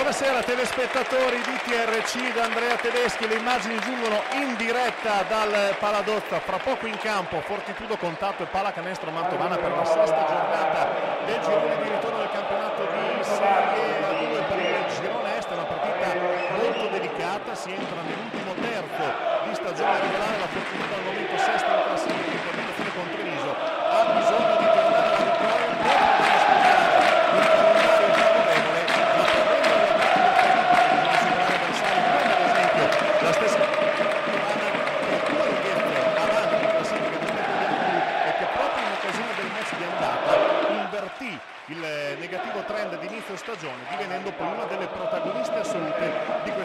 Buonasera telespettatori di TRC da Andrea Tedeschi, le immagini giungono in diretta dal Paladozza, fra poco in campo Fortitudo Contatto e Pallacanestro Mantovana per la sesta giornata del girone di ritorno del campionato di Serie A2 per il girone est, una partita molto delicata, si entra nell'ultimo terzo di stagione regolare, la Fortitudo al momento sesta in classifica in competizione con Treviso, ha bisogno di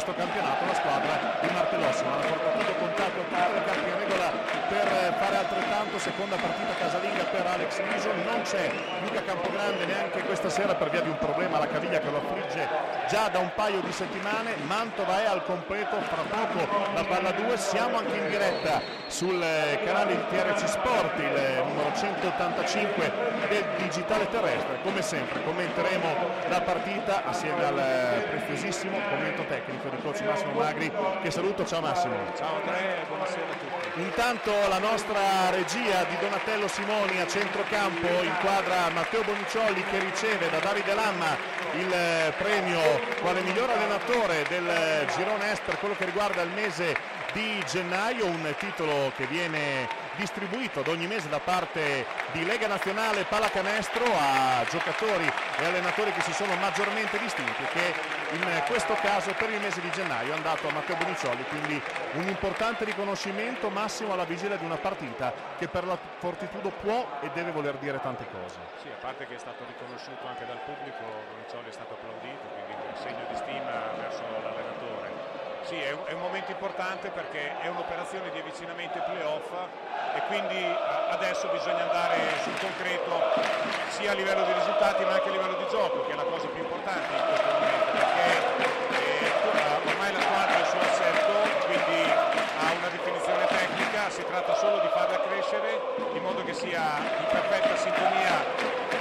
questo campionato la squadra di Martellossimo ha portato contatto le carte in regola per fare altrettanto seconda partita casalinga per Alex Liso non c'è Luca Campogrande neanche questa sera per via di un problema alla caviglia che lo affligge già da un paio di settimane. Mantova è al completo fra poco la palla 2 siamo anche in diretta sul canale di TRC Sport il numero 185 del digitale terrestre come sempre. Commenteremo la partita assieme al preziosissimo commento tecnico di coach Massimo Magri che saluto. Ciao Massimo. Ciao Andrea buonasera a tutti. Intanto la nostra regia di Donatello Simoni a centrocampo inquadra Matteo Boniciolli che riceve da Davide Lamma il premio quale miglior allenatore del girone est per quello che riguarda il mese di gennaio, un titolo che viene distribuito ad ogni mese da parte di Lega Nazionale Pallacanestro a giocatori e allenatori che si sono maggiormente distinti che in questo caso per il mese di gennaio è andato a Matteo Boniciolli, quindi un importante riconoscimento massimo alla vigilia di una partita che per la Fortitudo può e deve voler dire tante cose. Sì, a parte che è stato riconosciuto anche dal pubblico, Boniccioli è stato applaudito, quindi un segno di stima verso l'allenatore. Sì, è un, è un momento importante perché è un'operazione di avvicinamento ai playoff e quindi eh, adesso bisogna andare sul concreto sia a livello di risultati ma anche a livello di gioco, che è la cosa più importante in questo momento, perché eh, ormai la squadra è suo assetto, quindi ha una definizione tecnica, si tratta solo di farla crescere in modo che sia in perfetta sintonia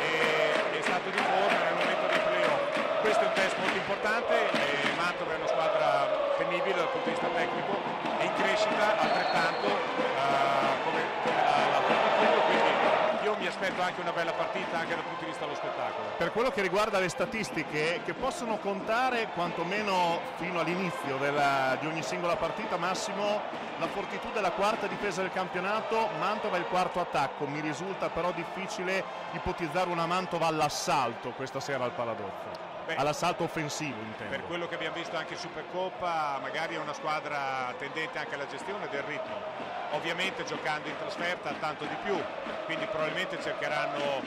e, e stato di forma nel momento dei playoff. Questo è un test molto importante, e Mantova è una squadra temibile dal punto di vista tecnico e in crescita altrettanto eh, come, come la, la Fortitudo, quindi io mi aspetto anche una bella partita anche dal punto di vista dello spettacolo. Per quello che riguarda le statistiche che possono contare quantomeno fino all'inizio di ogni singola partita, Massimo, la Fortitudo è la quarta difesa del campionato, Mantova è il quarto attacco, mi risulta però difficile ipotizzare una Mantova all'assalto questa sera al Paladozzo. Beh, all'assalto offensivo intendo. Per quello che abbiamo visto anche in Supercoppa, magari è una squadra tendente anche alla gestione del ritmo. Ovviamente giocando in trasferta tanto di più, quindi probabilmente cercheranno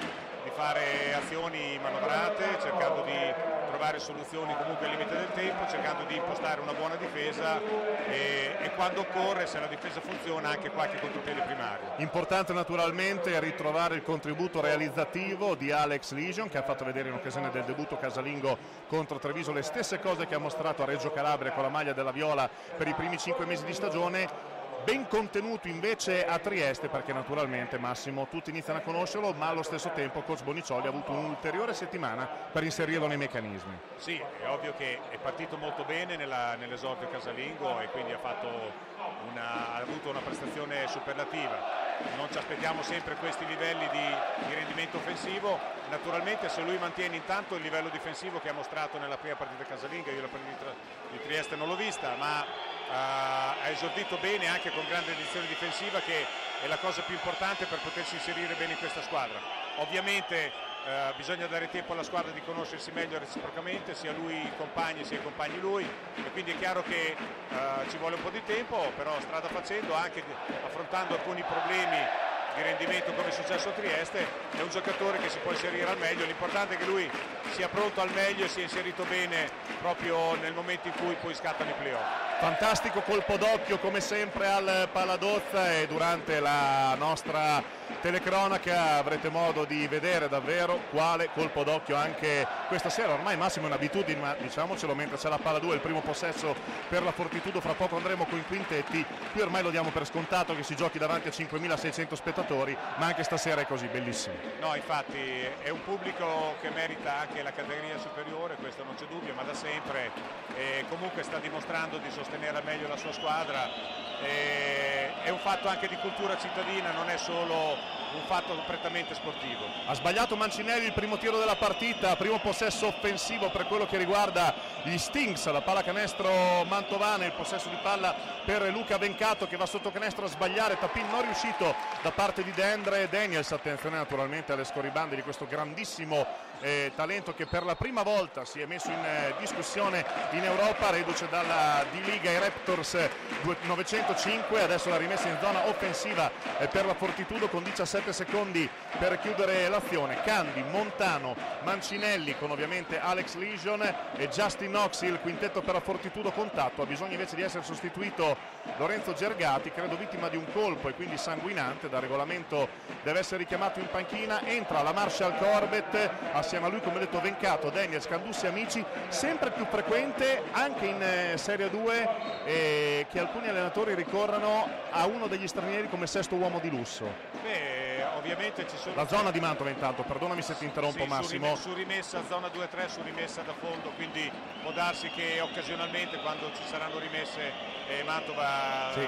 di fare azioni manovrate, cercando di trovare soluzioni comunque al limite del tempo, cercando di impostare una buona difesa e, e quando occorre, se la difesa funziona, anche qualche contropiede primario. Importante naturalmente ritrovare il contributo realizzativo di Alex Legion che ha fatto vedere in occasione del debutto casalingo contro Treviso le stesse cose che ha mostrato a Reggio Calabria con la maglia della Viola per i primi cinque mesi di stagione. Ben contenuto invece a Trieste perché naturalmente Massimo tutti iniziano a conoscerlo ma allo stesso tempo coach Boniciolli ha avuto un'ulteriore settimana per inserirlo nei meccanismi. Sì, è ovvio che è partito molto bene nella- nell'esordio casalingo e quindi ha, una- ha avuto una prestazione superlativa. Non ci aspettiamo sempre questi livelli di, di rendimento offensivo. Naturalmente se lui mantiene intanto il livello difensivo che ha mostrato nella prima partita casalinga, io la partita di Trieste non l'ho vista, ma ha esordito bene anche con grande edizione difensiva che è la cosa più importante per potersi inserire bene in questa squadra. Ovviamente eh, bisogna dare tempo alla squadra di conoscersi meglio reciprocamente, sia lui i compagni sia i compagni lui e quindi è chiaro che eh, ci vuole un po' di tempo, però strada facendo, anche affrontando alcuni problemi di rendimento come è successo a Trieste, è un giocatore che si può inserire al meglio, l'importante è che lui sia pronto al meglio e sia inserito bene proprio nel momento in cui poi scattano i playoff. Fantastico colpo d'occhio come sempre al Paladozza e durante la nostra telecronaca avrete modo di vedere davvero quale colpo d'occhio anche questa sera. Ormai Massimo è un'abitudine ma diciamocelo mentre c'è la palla 2 il primo possesso per la Fortitudo. Fra poco andremo con i quintetti. Qui ormai lo diamo per scontato che si giochi davanti a 5.600 spettatori ma anche stasera è così bellissimo. No infatti è un pubblico che merita anche la categoria superiore questo non c'è dubbio ma da sempre e comunque sta dimostrando di sostenere al meglio la sua squadra. E è un fatto anche di cultura cittadina non è solo un fatto prettamente sportivo. Ha sbagliato Mancinelli il primo tiro della partita, primo possesso offensivo per quello che riguarda gli Stings, la palla canestro mantovana, il possesso di palla per Luca Vencato che va sotto canestro a sbagliare, Tapin non riuscito da parte di Deandre Daniels, attenzione naturalmente alle scorribande di questo grandissimo eh, talento che per la prima volta si è messo in eh, discussione in Europa, reduce dalla D-Liga i Raptors 905, adesso la rimessa in zona offensiva eh, per la Fortitudo con 17 secondi per chiudere l'azione, Candi, Montano, Mancinelli con ovviamente Alex Legion e Justin Knox, il quintetto per la Fortitudo contatto, ha bisogno invece di essere sostituito Lorenzo Gergati, credo vittima di un colpo e quindi sanguinante, da regolamento deve essere richiamato in panchina, entra la Marshall Corbett, assieme a lui come detto Vencato, Daniel, Scandussi amici, sempre più frequente anche in eh, Serie 2 eh, che alcuni allenatori ricorrano a uno degli stranieri come sesto uomo di lusso. Beh, ovviamente ci sono... La zona di Mantova intanto, perdonami se ti interrompo sì, Massimo. Su rimessa zona 2-3, su rimessa da fondo, quindi può darsi che occasionalmente quando ci saranno rimesse eh, Mantova sì.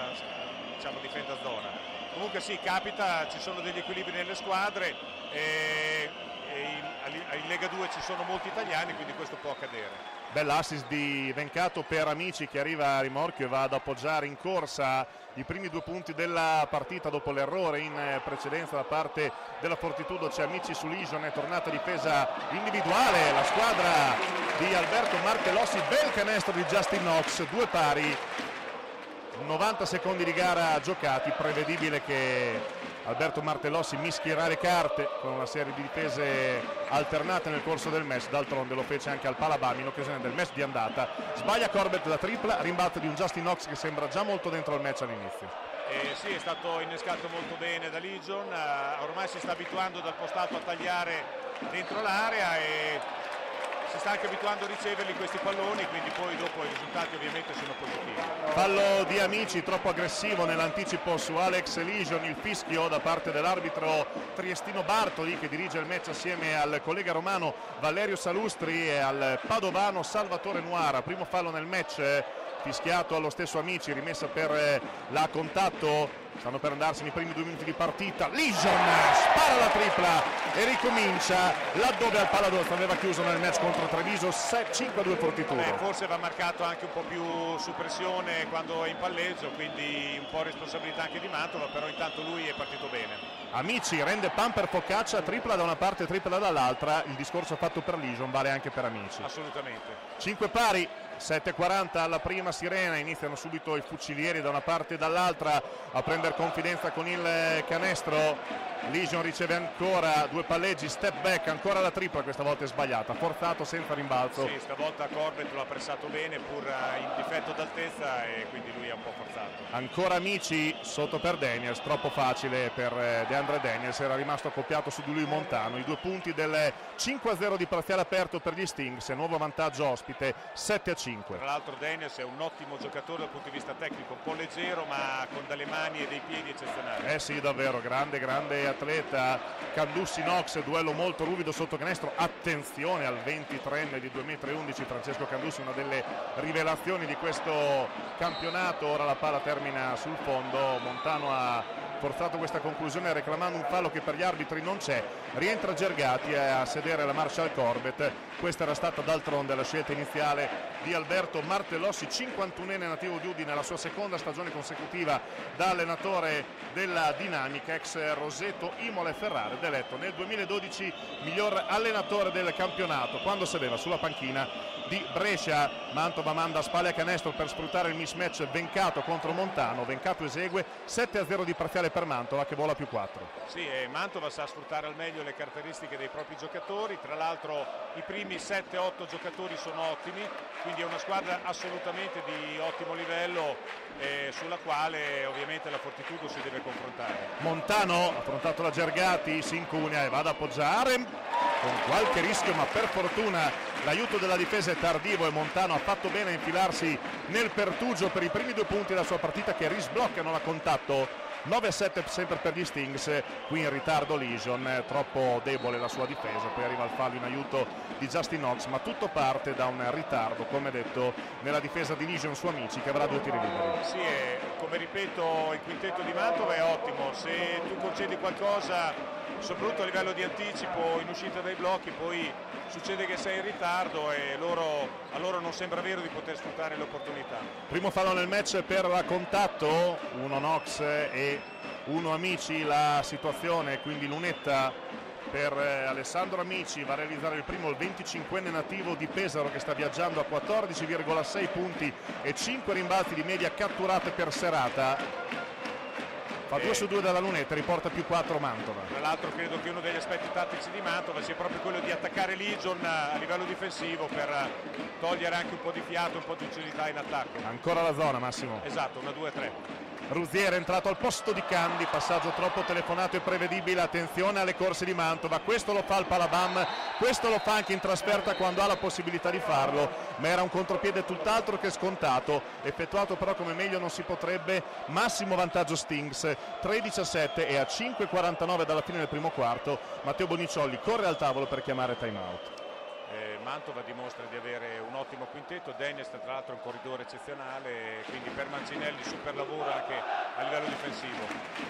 diciamo, difenda zona. Comunque sì, capita, ci sono degli equilibri nelle squadre. Eh, in, in Lega 2 ci sono molti italiani, quindi questo può accadere. Bell'assist di Vencato per Amici che arriva a rimorchio e va ad appoggiare in corsa i primi due punti della partita dopo l'errore in precedenza da parte della Fortitudo. C'è Amici su Ligion, è tornata difesa individuale, la squadra di Alberto Martellossi, bel canestro di Justin Knox, due pari, 90 secondi di gara giocati, prevedibile che Alberto Martellossi mischierà le carte con una serie di difese alternate nel corso del match, d'altronde lo fece anche al Palabami in occasione del match di andata. Sbaglia Corbett la tripla, rimbalzo di un Justin Knox che sembra già molto dentro il match all'inizio. Eh, sì, è stato innescato molto bene da Legion, uh, ormai si sta abituando dal postato a tagliare dentro l'area e si sta anche abituando a riceverli questi palloni quindi poi dopo i risultati ovviamente sono positivi. Fallo di Amici troppo aggressivo nell'anticipo su Alex Legion il fischio da parte dell'arbitro triestino Bartoli che dirige il match assieme al collega romano Valerio Salustri e al padovano Salvatore Nuara. Primo fallo nel match fischiato allo stesso Amici rimessa per la contatto. Stanno per andarsene i primi due minuti di partita. Ligion spara la tripla e ricomincia laddove al Paladozzo aveva chiuso nel match contro Treviso 5-2 Fortitudo. Beh, forse va marcato anche un po' più su pressione quando è in palleggio quindi un po' responsabilità anche di Mantova però intanto lui è partito bene. Amici rende pan per Focaccia tripla da una parte tripla dall'altra. Il discorso fatto per Ligion vale anche per Amici. Assolutamente. 5 pari 7.40 alla prima sirena, iniziano subito i fucilieri da una parte e dall'altra a prendere confidenza con il canestro. Legion riceve ancora due palleggi, step back, ancora la tripla, questa volta è sbagliata, forzato senza rimbalzo. Sì, stavolta Corbett lo ha pressato bene pur eh, in difetto d'altezza e quindi lui è un po' forzato. Ancora amici sotto per Daniels, troppo facile per eh, DeAndre Daniels, era rimasto accoppiato su di lui Montano. I due punti del 5-0 di parziale aperto per gli Stings, nuovo vantaggio ospite 7-5. 5. Tra l'altro Daniels è un ottimo giocatore dal punto di vista tecnico, un po' leggero ma con delle mani e dei piedi eccezionali. Eh sì, davvero, grande, grande atleta. Candussi Nox, duello molto ruvido sotto canestro. Attenzione al 23enne di 2,11 m, Francesco Candussi, una delle rivelazioni di questo campionato. Ora la palla termina sul fondo, Montano ha forzato questa conclusione reclamando un fallo che per gli arbitri non c'è. Rientra Gergati a sedere la Marshall Corbett. Questa era stata d'altronde la scelta iniziale di Alberto Martellossi, 51enne nativo di Udine, la sua seconda stagione consecutiva da allenatore della Dinamica, ex Roseto, Imola e Ferrari, ed eletto nel 2012 miglior allenatore del campionato quando sedeva sulla panchina di Brescia. Mantova manda spalle a canestro per sfruttare il mismatch Vencato contro Montano. Vencato esegue 7-0 di parziale per Mantova che vola più 4. Sì, e Mantova sa sfruttare al meglio le caratteristiche dei propri giocatori, tra l'altro i primi 7-8 giocatori sono ottimi, quindi è una squadra assolutamente di ottimo livello eh, sulla quale ovviamente la Fortitudo si deve confrontare. Montano, affrontato da Gergati, si incugna e va ad appoggiare con qualche rischio ma per fortuna l'aiuto della difesa è tardivo e Montano ha fatto bene a infilarsi nel pertugio per i primi due punti della sua partita che risbloccano la contatto 9 a 7 sempre per gli Stings qui in ritardo Legion troppo debole la sua difesa poi arriva il fallo in aiuto di Justin Knox ma tutto parte da un ritardo come detto nella difesa di Legion su Amici che avrà due tiri liberi. Sì come ripeto il quintetto di Mantova è ottimo. Se tu concedi qualcosa soprattutto a livello di anticipo in uscita dai blocchi poi succede che sei in ritardo e loro, a loro non sembra vero di poter sfruttare l'opportunità. Primo fallo nel match per la contatto, uno Nox e uno Amici la situazione, quindi lunetta per eh, Alessandro Amici va a realizzare il primo il 25enne nativo di Pesaro che sta viaggiando a 14,6 punti e 5 rimbalzi di media catturate per serata fa 2 su 2 dalla lunetta, riporta più 4 Mantova. Tra l'altro credo che uno degli aspetti tattici di Mantova sia proprio quello di attaccare Legion a livello difensivo per togliere anche un po' di fiato, un po' di utilità in attacco. Ancora la zona Massimo. Esatto, una 2-3. Ruziere è entrato al posto di Candi, passaggio troppo telefonato e prevedibile, attenzione alle corse di Mantova, questo lo fa il Palabam, questo lo fa anche in trasferta quando ha la possibilità di farlo, ma era un contropiede tutt'altro che scontato, effettuato però come meglio non si potrebbe, massimo vantaggio Stings, 13-7 e a 5-49 dalla fine del primo quarto, Matteo Boniciolli corre al tavolo per chiamare time out. Mantova dimostra di avere un ottimo quintetto, Denies tra l'altro è un corridore eccezionale, quindi per Mancinelli super lavoro anche a livello difensivo.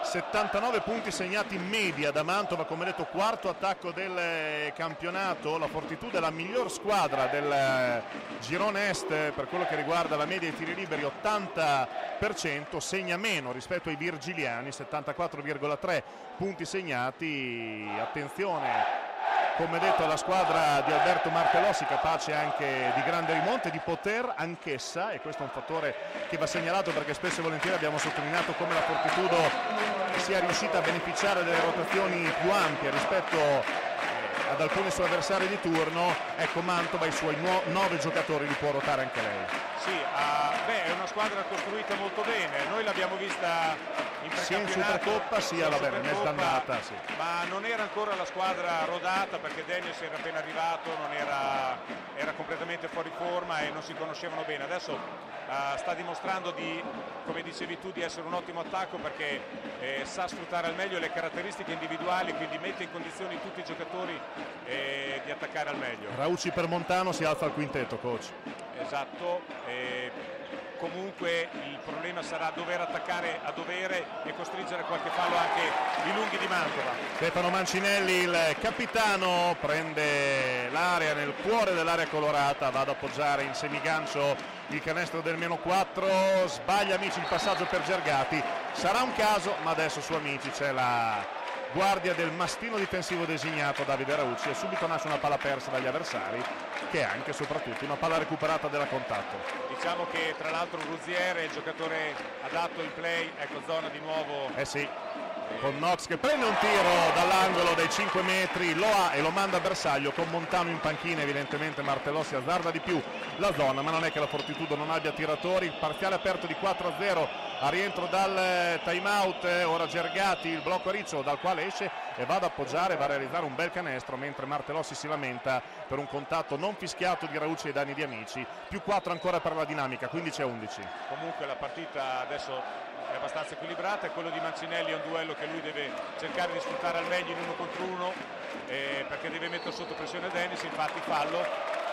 79 punti segnati in media da Mantova, come detto quarto attacco del campionato, la Fortitudo è la miglior squadra del girone est per quello che riguarda la media dei tiri liberi, 80%, segna meno rispetto ai virgiliani, 74,3 punti segnati, attenzione come detto la squadra di Alberto Martellossi capace anche di grande rimonte di poter anch'essa e questo è un fattore che va segnalato perché spesso e volentieri abbiamo sottolineato come la Fortitudo sia riuscita a beneficiare delle rotazioni più ampie rispetto eh, ad alcuni suoi avversari di turno. Ecco Mantova i suoi nove giocatori li può ruotare anche lei. Sì, uh, beh, è una squadra costruita molto bene. Noi l'abbiamo vista sia in Supercoppa sia vabbè, nel d'andata sì. ma non era ancora la squadra rodata perché Daniels era appena arrivato era, era, completamente fuori forma e non si conoscevano bene. Adesso uh, sta dimostrando di come dicevi tu di essere un ottimo attacco perché eh, sa sfruttare al meglio le caratteristiche individuali quindi mette in condizioni tutti i giocatori eh, di attaccare al meglio. Rauci per Montano si alza al quintetto coach. Esatto eh, comunque il problema sarà dover attaccare a dovere e costringere qualche fallo anche i lunghi di Mantova. Stefano Mancinelli, il capitano, prende l'area nel cuore dell'area colorata, va ad appoggiare in semigancio il canestro del meno 4, sbaglia Amici il passaggio per Gergati, sarà un caso, ma adesso su Amici c'è la guardia del mastino difensivo designato Davide Raucci e subito nasce una palla persa dagli avversari che è anche e soprattutto una palla recuperata della contatto. Diciamo che tra l'altro Ruziere, il giocatore adatto in play, ecco zona di nuovo. Eh sì, con Knox che prende un tiro dall'angolo dei 5 metri, lo ha e lo manda a bersaglio con Montano in panchina, evidentemente Martellossi azzarda di più la zona, ma non è che la Fortitudo non abbia tiratori, parziale aperto di 4-0 a rientro dal time out, ora Gergati, il blocco a Riccio dal quale esce e va ad appoggiare, va a realizzare un bel canestro mentre Martellossi si lamenta per un contatto non fischiato di Raucci ai danni di amici, più 4 ancora per la dinamica, 15-11. Comunque la partita adesso è abbastanza equilibrata e quello di Mancinelli è un duello che lui deve cercare di sfruttare al meglio in uno contro uno eh, perché deve mettere sotto pressione Dennis, infatti fallo.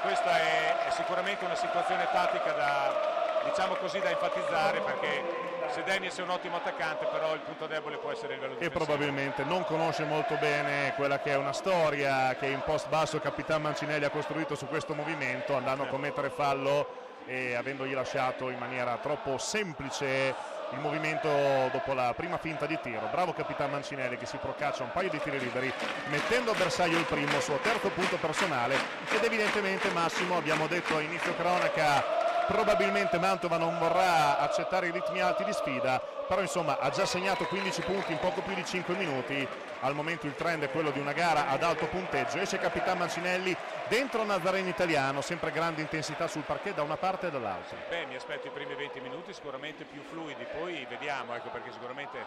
Questa è, è sicuramente una situazione tattica da, diciamo così, da enfatizzare perché se Dennis è un ottimo attaccante però il punto debole può essere il livello difensivo. E probabilmente non conosce molto bene quella che è una storia che in post basso il capitano Mancinelli ha costruito su questo movimento andando a commettere fallo e avendogli lasciato in maniera troppo semplice il movimento dopo la prima finta di tiro. Bravo capitano Mancinelli che si procaccia un paio di tiri liberi mettendo a bersaglio il primo, suo terzo punto personale ed evidentemente Massimo, abbiamo detto a inizio cronaca, probabilmente Mantova non vorrà accettare i ritmi alti di sfida però insomma ha già segnato 15 punti in poco più di 5 minuti. Al momento il trend è quello di una gara ad alto punteggio. Esce Capitan Mancinelli dentro Nazareno italiano sempre grande intensità sul parquet da una parte e dall'altra. Beh mi aspetto i primi 20 minuti sicuramente più fluidi. Poi vediamo ecco perché sicuramente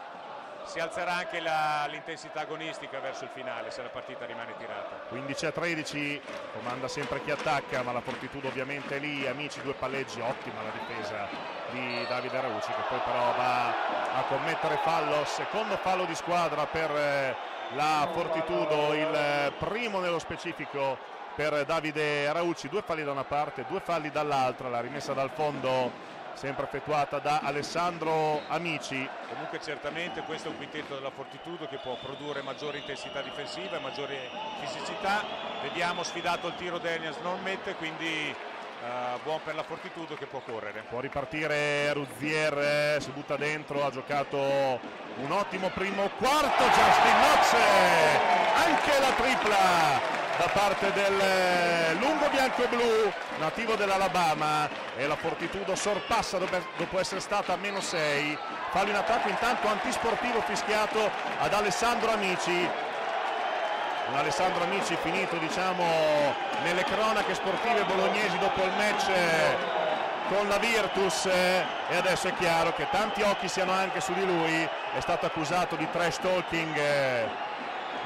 si alzerà anche l'intensità agonistica verso il finale se la partita rimane tirata. 15 a 13 comanda sempre chi attacca ma la fortitudo ovviamente è lì. Amici due palleggi ottima la difesa di Davide Rauci che poi però va a commettere fallo secondo fallo di squadra per eh, la Fortitudo il primo nello specifico per Davide Rauci due falli da una parte due falli dall'altra la rimessa dal fondo sempre effettuata da Alessandro Amici. Comunque certamente questo è un quintetto della Fortitudo che può produrre maggiore intensità difensiva e maggiore fisicità. Vediamo sfidato il tiro Daniels, non mette, quindi uh, buon per la Fortitudo che può correre. Può ripartire Ruzier, eh, si butta dentro, ha giocato un ottimo primo quarto, Justin Knox, anche la tripla da parte del eh, lungo bianco e blu nativo dell'Alabama e la Fortitudo sorpassa dopo essere stata a meno 6 fallo in attacco intanto antisportivo fischiato ad Alessandro Amici. Un Alessandro Amici finito diciamo nelle cronache sportive bolognesi dopo il match eh, con la Virtus eh, e adesso è chiaro che tanti occhi siano anche su di lui. È stato accusato di trash talking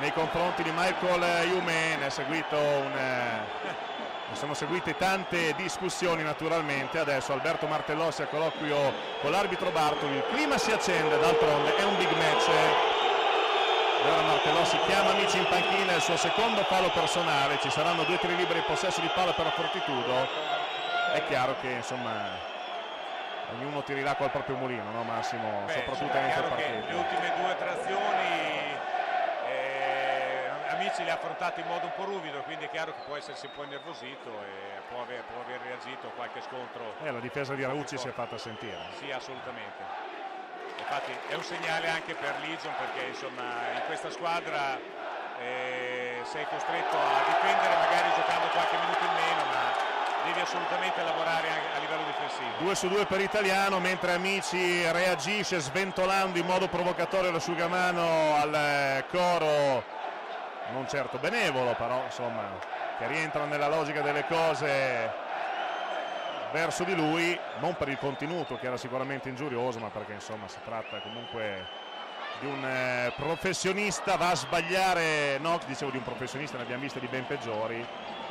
nei confronti di Michael Hume, seguito un, eh, sono seguite tante discussioni naturalmente, adesso Alberto Martellossi a colloquio con l'arbitro Bartoli, il clima si accende, d'altronde è un big match. Allora Martellossi chiama amici in panchina, il suo secondo palo personale, ci saranno due tiri liberi in possesso di palo per la Fortitudo, è chiaro che insomma ognuno l'acqua al proprio mulino, no Massimo? Beh, Soprattutto in questa partita. Le ultime due trazioni Amici le ha affrontate in modo un po' ruvido, quindi è chiaro che può essersi un po' innervosito e può aver, può aver reagito a qualche scontro. Eh, la difesa di Raucci si è fatta sentire. Sì, assolutamente. Infatti è un segnale anche per Legion perché insomma in questa squadra eh, sei costretto a difendere magari giocando qualche minuto in meno, ma devi assolutamente lavorare a livello difensivo. 2 su 2 per Italiano, mentre Amici reagisce sventolando in modo provocatorio l'asciugamano al eh, coro non certo benevolo, però insomma che rientra nella logica delle cose verso di lui, non per il contenuto che era sicuramente ingiurioso, ma perché insomma si tratta comunque di un eh, professionista, va a sbagliare Nox, dicevo di un professionista, ne abbiamo viste di ben peggiori,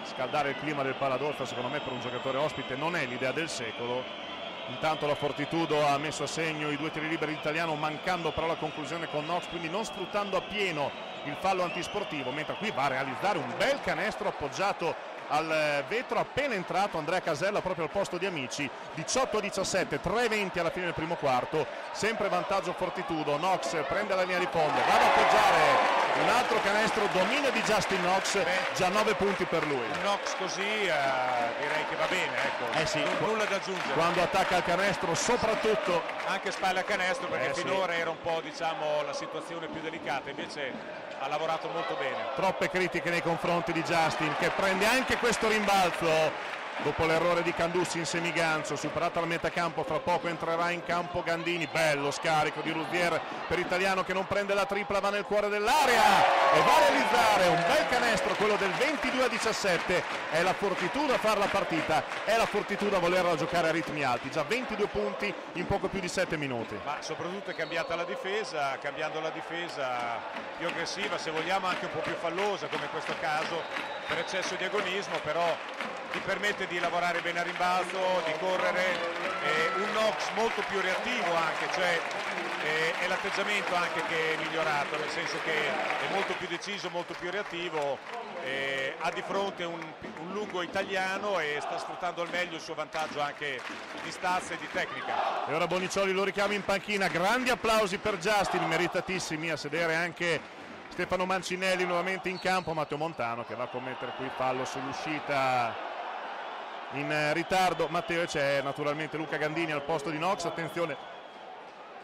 scaldare il clima del Paladolfa secondo me per un giocatore ospite non è l'idea del secolo, intanto la Fortitudo ha messo a segno i due tiri liberi italiano mancando però la conclusione con Nox, quindi non sfruttando appieno il fallo antisportivo, mentre qui va a realizzare un bel canestro appoggiato al vetro appena entrato Andrea Casella proprio al posto di Amici. 18 a 17 3-20 alla fine del primo quarto sempre vantaggio Fortitudo. Knox prende la linea di fondo va ad appoggiare un altro canestro dominio di Justin Knox Beh, già 9 punti per lui Knox così eh, direi che va bene ecco. eh sì, non, nulla da aggiungere quando attacca il canestro soprattutto anche spalla a canestro perché eh finora sì. era un po' diciamo la situazione più delicata invece ha lavorato molto bene. Troppe critiche nei confronti di Justin che prende anche questo rimbalzo dopo l'errore di Candussi in semiganzo superata la metacampo fra poco entrerà in campo Gandini. Bello scarico di Ruzier per Italiano che non prende la tripla va nel cuore dell'area e va a realizzare un bel canestro quello del 22 a 17 è la fortitudo a fare la partita è la fortitudo a volerla giocare a ritmi alti. Già 22 punti in poco più di 7 minuti. Ma soprattutto è cambiata la difesa cambiando la difesa più aggressiva se vogliamo anche un po' più fallosa come in questo caso per eccesso di agonismo però ti permette di lavorare bene a rimbalzo, di correre, eh, un Knox molto più reattivo anche, cioè eh, è l'atteggiamento anche che è migliorato, nel senso che è molto più deciso, molto più reattivo, eh, ha di fronte un, un, lungo italiano e sta sfruttando al meglio il suo vantaggio anche di stazza e di tecnica. E ora Bonicioli lo richiama in panchina, grandi applausi per Justin, meritatissimi a sedere anche Stefano Mancinelli nuovamente in campo, Matteo Montano che va a commettere qui fallo sull'uscita in ritardo Matteo e c'è naturalmente Luca Gandini al posto di Nox. Attenzione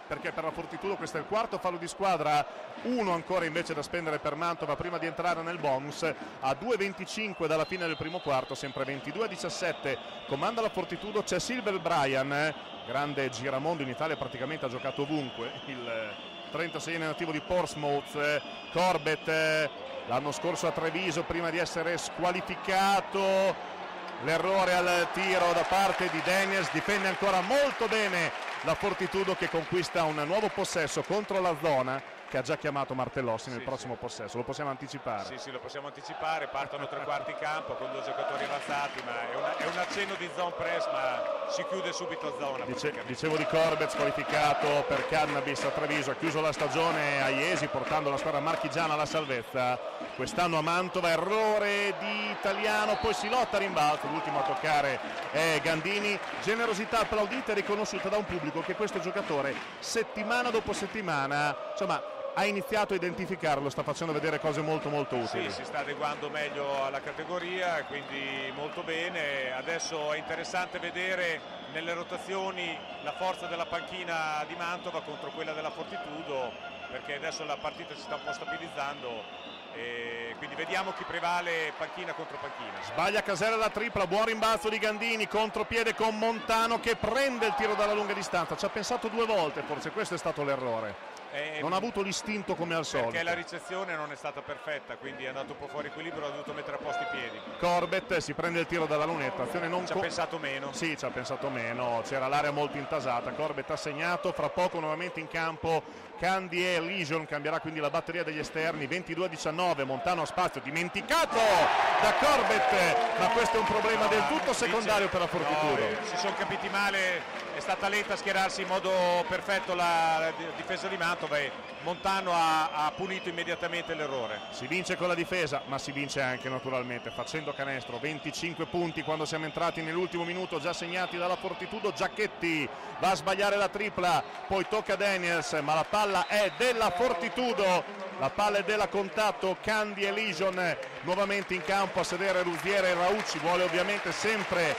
perché per la Fortitudo questo è il quarto fallo di squadra, uno ancora invece da spendere per Mantova prima di entrare nel bonus, a 2.25 dalla fine del primo quarto, sempre 22-17, comanda la Fortitudo, c'è Silver Bryan, grande giramondo in Italia, praticamente ha giocato ovunque, il 36 nativo di Portsmouth, Corbett l'anno scorso a Treviso prima di essere squalificato l'errore al tiro da parte di Daniels difende ancora molto bene la Fortitudo che conquista un nuovo possesso contro la zona che ha già chiamato Martellossi nel sì, prossimo sì. possesso, lo possiamo anticipare? Sì, sì, lo possiamo anticipare, partono tre quarti campo con due giocatori avanzati, ma è, una, è, un accenno di zone press, ma si chiude subito zona. Dice, dicevo di Corbett squalificato per Cannabis a Treviso, ha chiuso la stagione a Iesi portando la squadra marchigiana alla salvezza, quest'anno a Mantova, errore di Italiano, poi si lotta a rimbalzo, l'ultimo a toccare è Gandini, generosità applaudita e riconosciuta da un pubblico che questo giocatore settimana dopo settimana, insomma ha iniziato a identificarlo, sta facendo vedere cose molto molto utili. Sì, si sta adeguando meglio alla categoria, quindi molto bene. Adesso è interessante vedere nelle rotazioni la forza della panchina di Mantova contro quella della Fortitudo, perché adesso la partita si sta un po' stabilizzando e quindi vediamo chi prevale panchina contro panchina. Sbaglia Casella la tripla, buon rimbalzo di Gandini, contropiede con Montano che prende il tiro dalla lunga distanza, ci ha pensato due volte, forse questo è stato l'errore. Eh, non ha avuto l'istinto come al solito. Perché la ricezione non è stata perfetta, quindi è andato un po' fuori equilibrio, ha dovuto mettere a posto i piedi. Corbett si prende il tiro dalla lunetta, azione non ci ha pensato meno. Sì, ci ha pensato meno, c'era l'area molto intasata. Corbett ha segnato, fra poco nuovamente in campo Candy e Legion, cambierà quindi la batteria degli esterni, 22-19, Montano a spazio, dimenticato da Corbett, ma questo è un problema del tutto secondario per la Fortitudo. No, si sono capiti male, è stata lenta a schierarsi in modo perfetto la difesa di Mantova e Montano ha, ha punito immediatamente l'errore. Si vince con la difesa, ma si vince anche naturalmente facendo canestro, 25 punti quando siamo entrati nell'ultimo minuto, già segnati dalla Fortitudo, Giacchetti va a sbagliare la tripla, poi tocca Daniels, ma la palla è della Fortitudo, la palla è della Contatto, Candy e Legion nuovamente in campo a sedere Ruziere e Raucci, vuole ovviamente sempre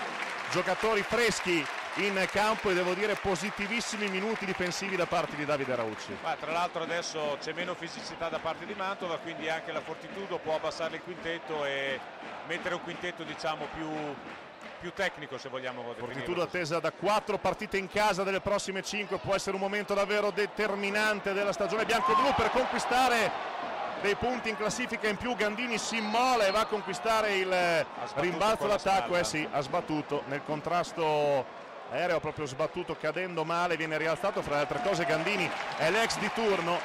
giocatori freschi in campo e devo dire positivissimi minuti difensivi da parte di Davide Raucci. Ma tra l'altro adesso c'è meno fisicità da parte di Mantova, quindi anche la Fortitudo può abbassare il quintetto e mettere un quintetto diciamo più più tecnico se vogliamo Fortitudo attesa da quattro partite in casa delle prossime cinque può essere un momento davvero determinante della stagione. Bianco-blu per conquistare dei punti in classifica in più Gandini si immola e va a conquistare il rimbalzo d'attacco eh sì, ha sbattuto nel contrasto aereo proprio sbattuto cadendo male viene rialzato fra le altre cose Gandini è l'ex di turno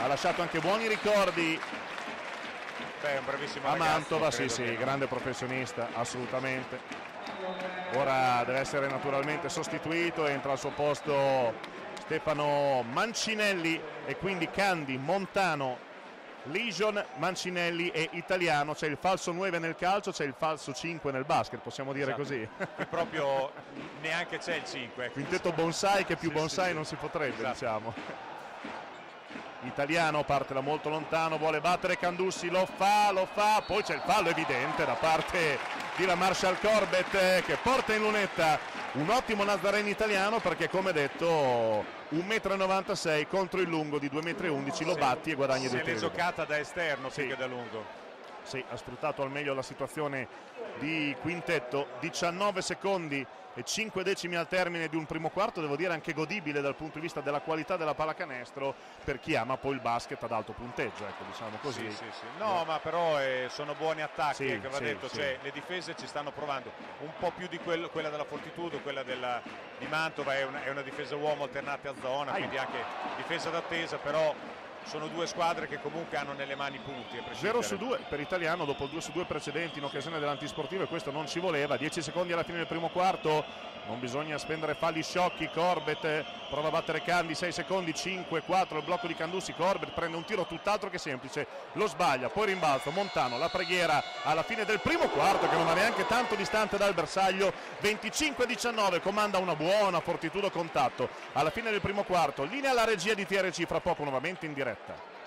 ha lasciato anche buoni ricordi Beh, un bravissimo a Mantova, sì, sì, grande professionista, assolutamente. Ora deve essere naturalmente sostituito, entra al suo posto Stefano Mancinelli e quindi Candi, Montano, Legion, Mancinelli e Italiano. C'è il falso 9 nel calcio, c'è il falso 5 nel basket, possiamo dire esatto. così. Che proprio neanche c'è il 5. Quintetto bonsai che più sì, bonsai sì, non si potrebbe, esatto. diciamo italiano parte da molto lontano vuole battere Candussi lo fa lo fa poi c'è il fallo evidente da parte di la Marshall Corbett eh, che porta in lunetta un ottimo Nazareno italiano perché come detto 1,96 m contro il lungo di 2,11 m lo batti e guadagni due tiri. Se l'è giocata da esterno sì. più che da lungo. Sì, ha sfruttato al meglio la situazione di Quintetto, 19 secondi e 5 decimi al termine di un primo quarto, devo dire anche godibile dal punto di vista della qualità della pallacanestro per chi ama poi il basket ad alto punteggio, ecco, diciamo così. Sì, sì, sì. No, ma però eh, sono buoni attacchi, sì, che va detto, cioè, le difese ci stanno provando, un po' più di quello, quella della Fortitudo, quella della, di Mantova è una, è una difesa uomo alternata a zona, Ai. quindi anche difesa d'attesa, però sono due squadre che comunque hanno nelle mani punti. 0 su 2 per Italiano dopo il 2 su 2 precedenti in occasione dell'antisportivo e questo non ci voleva. 10 secondi alla fine del primo quarto, non bisogna spendere falli sciocchi. Corbett prova a battere Candi, 6 secondi, 5, 4, il blocco di Candussi. Corbett prende un tiro tutt'altro che semplice, lo sbaglia, poi rimbalzo. Montano, la preghiera alla fine del primo quarto che non va neanche tanto distante dal bersaglio. 25-19, comanda una buona fortitudo contatto alla fine del primo quarto. Linea alla regia di TRC, fra poco nuovamente in diretta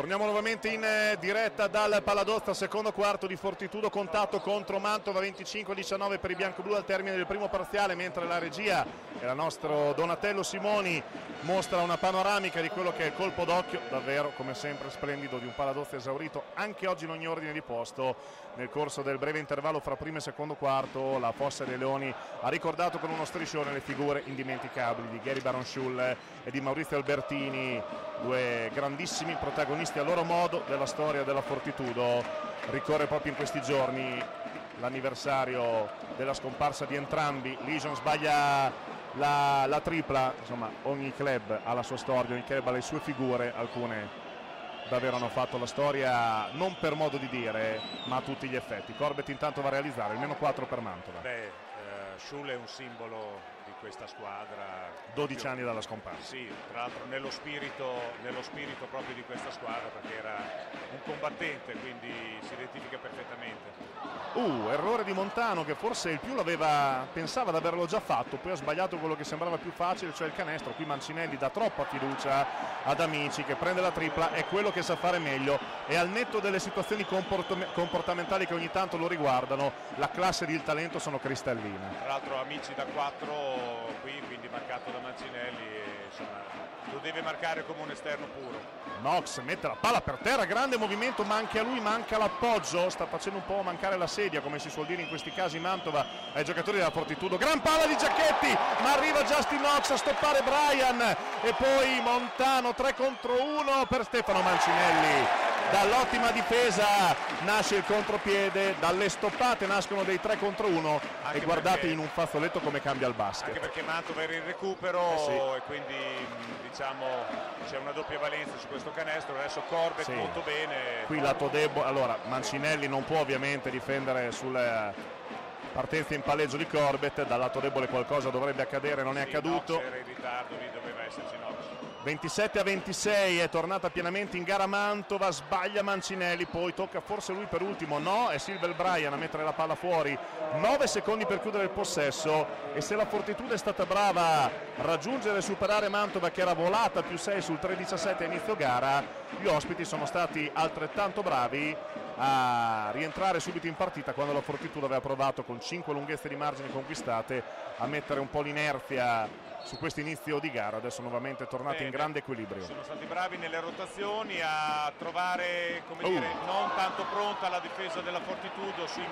Torniamo nuovamente in eh, diretta dal Paladozza, secondo quarto di Fortitudo, contatto contro Mantova 25-19 per i bianco-blu al termine del primo parziale, mentre la regia e il nostro Donatello Simoni mostra una panoramica di quello che è il colpo d'occhio, davvero come sempre splendido, di un Paladozza esaurito anche oggi in ogni ordine di posto. Nel corso del breve intervallo fra primo e secondo quarto la Fossa dei Leoni ha ricordato con uno striscione le figure indimenticabili di Gary Baron Schul e di Maurizio Albertini, due grandissimi protagonisti a loro modo della storia della Fortitudo. Ricorre proprio in questi giorni l'anniversario della scomparsa di entrambi. Legion sbaglia la, la, tripla, insomma ogni club ha la sua storia, ogni club ha le sue figure, alcune davvero hanno fatto la storia non per modo di dire ma a tutti gli effetti. Corbett intanto va a realizzare, almeno 4 per Mantova. Beh, eh, Schul è un simbolo questa squadra. 12 anni dalla scomparsa. Sì, tra l'altro nello spirito, nello spirito proprio di questa squadra perché era un combattente, quindi si identifica perfettamente. Uh, errore di Montano che forse il più l'aveva, pensava di averlo già fatto, poi ha sbagliato quello che sembrava più facile, cioè il canestro. Qui Mancinelli dà troppa fiducia ad Amici che prende la tripla, è quello che sa fare meglio e al netto delle situazioni comportamentali che ogni tanto lo riguardano, la classe di il talento sono cristalline. Tra l'altro Amici da 4 qui, quindi marcato da Mancinelli e insomma, lo deve marcare come un esterno puro. Knox mette la palla per terra, grande movimento, ma anche a lui manca l'appoggio, sta facendo un po' mancare la sedia come si suol dire in questi casi Mantova ai giocatori della Fortitudo, gran palla di Giacchetti, ma arriva Justin Knox a stoppare Brian e poi Montano 3 contro 1 per Stefano Mancinelli dall'ottima difesa nasce il contropiede, dalle stoppate nascono dei 3 contro 1 anche e guardate perché, in un fazzoletto come cambia il basket. Anche perché Mantova era in recupero eh sì. e quindi diciamo c'è una doppia valenza su questo canestro, adesso Corbett sì. molto bene. Qui lato debole, allora Mancinelli non può ovviamente difendere sulle partenze in palleggio di Corbett, dal lato debole qualcosa dovrebbe accadere, non sì, è accaduto. Era in ritardo, lì doveva esserci Knox. 27 a 26 è tornata pienamente in gara Mantova sbaglia Mancinelli poi tocca forse lui per ultimo. No è Silver Bryan a mettere la palla fuori. 9 secondi per chiudere il possesso e se la Fortitudo è stata brava a raggiungere e superare Mantova che era volata più 6 sul 3-17 a inizio gara gli ospiti sono stati altrettanto bravi a rientrare subito in partita quando la Fortitudo aveva provato con 5 lunghezze di margine conquistate a mettere un po' l'inerzia su questo inizio di gara, adesso nuovamente tornati Bene. in grande equilibrio. Sono stati bravi nelle rotazioni a trovare, come uh. dire, non tanto pronta la difesa della Fortitudo sui,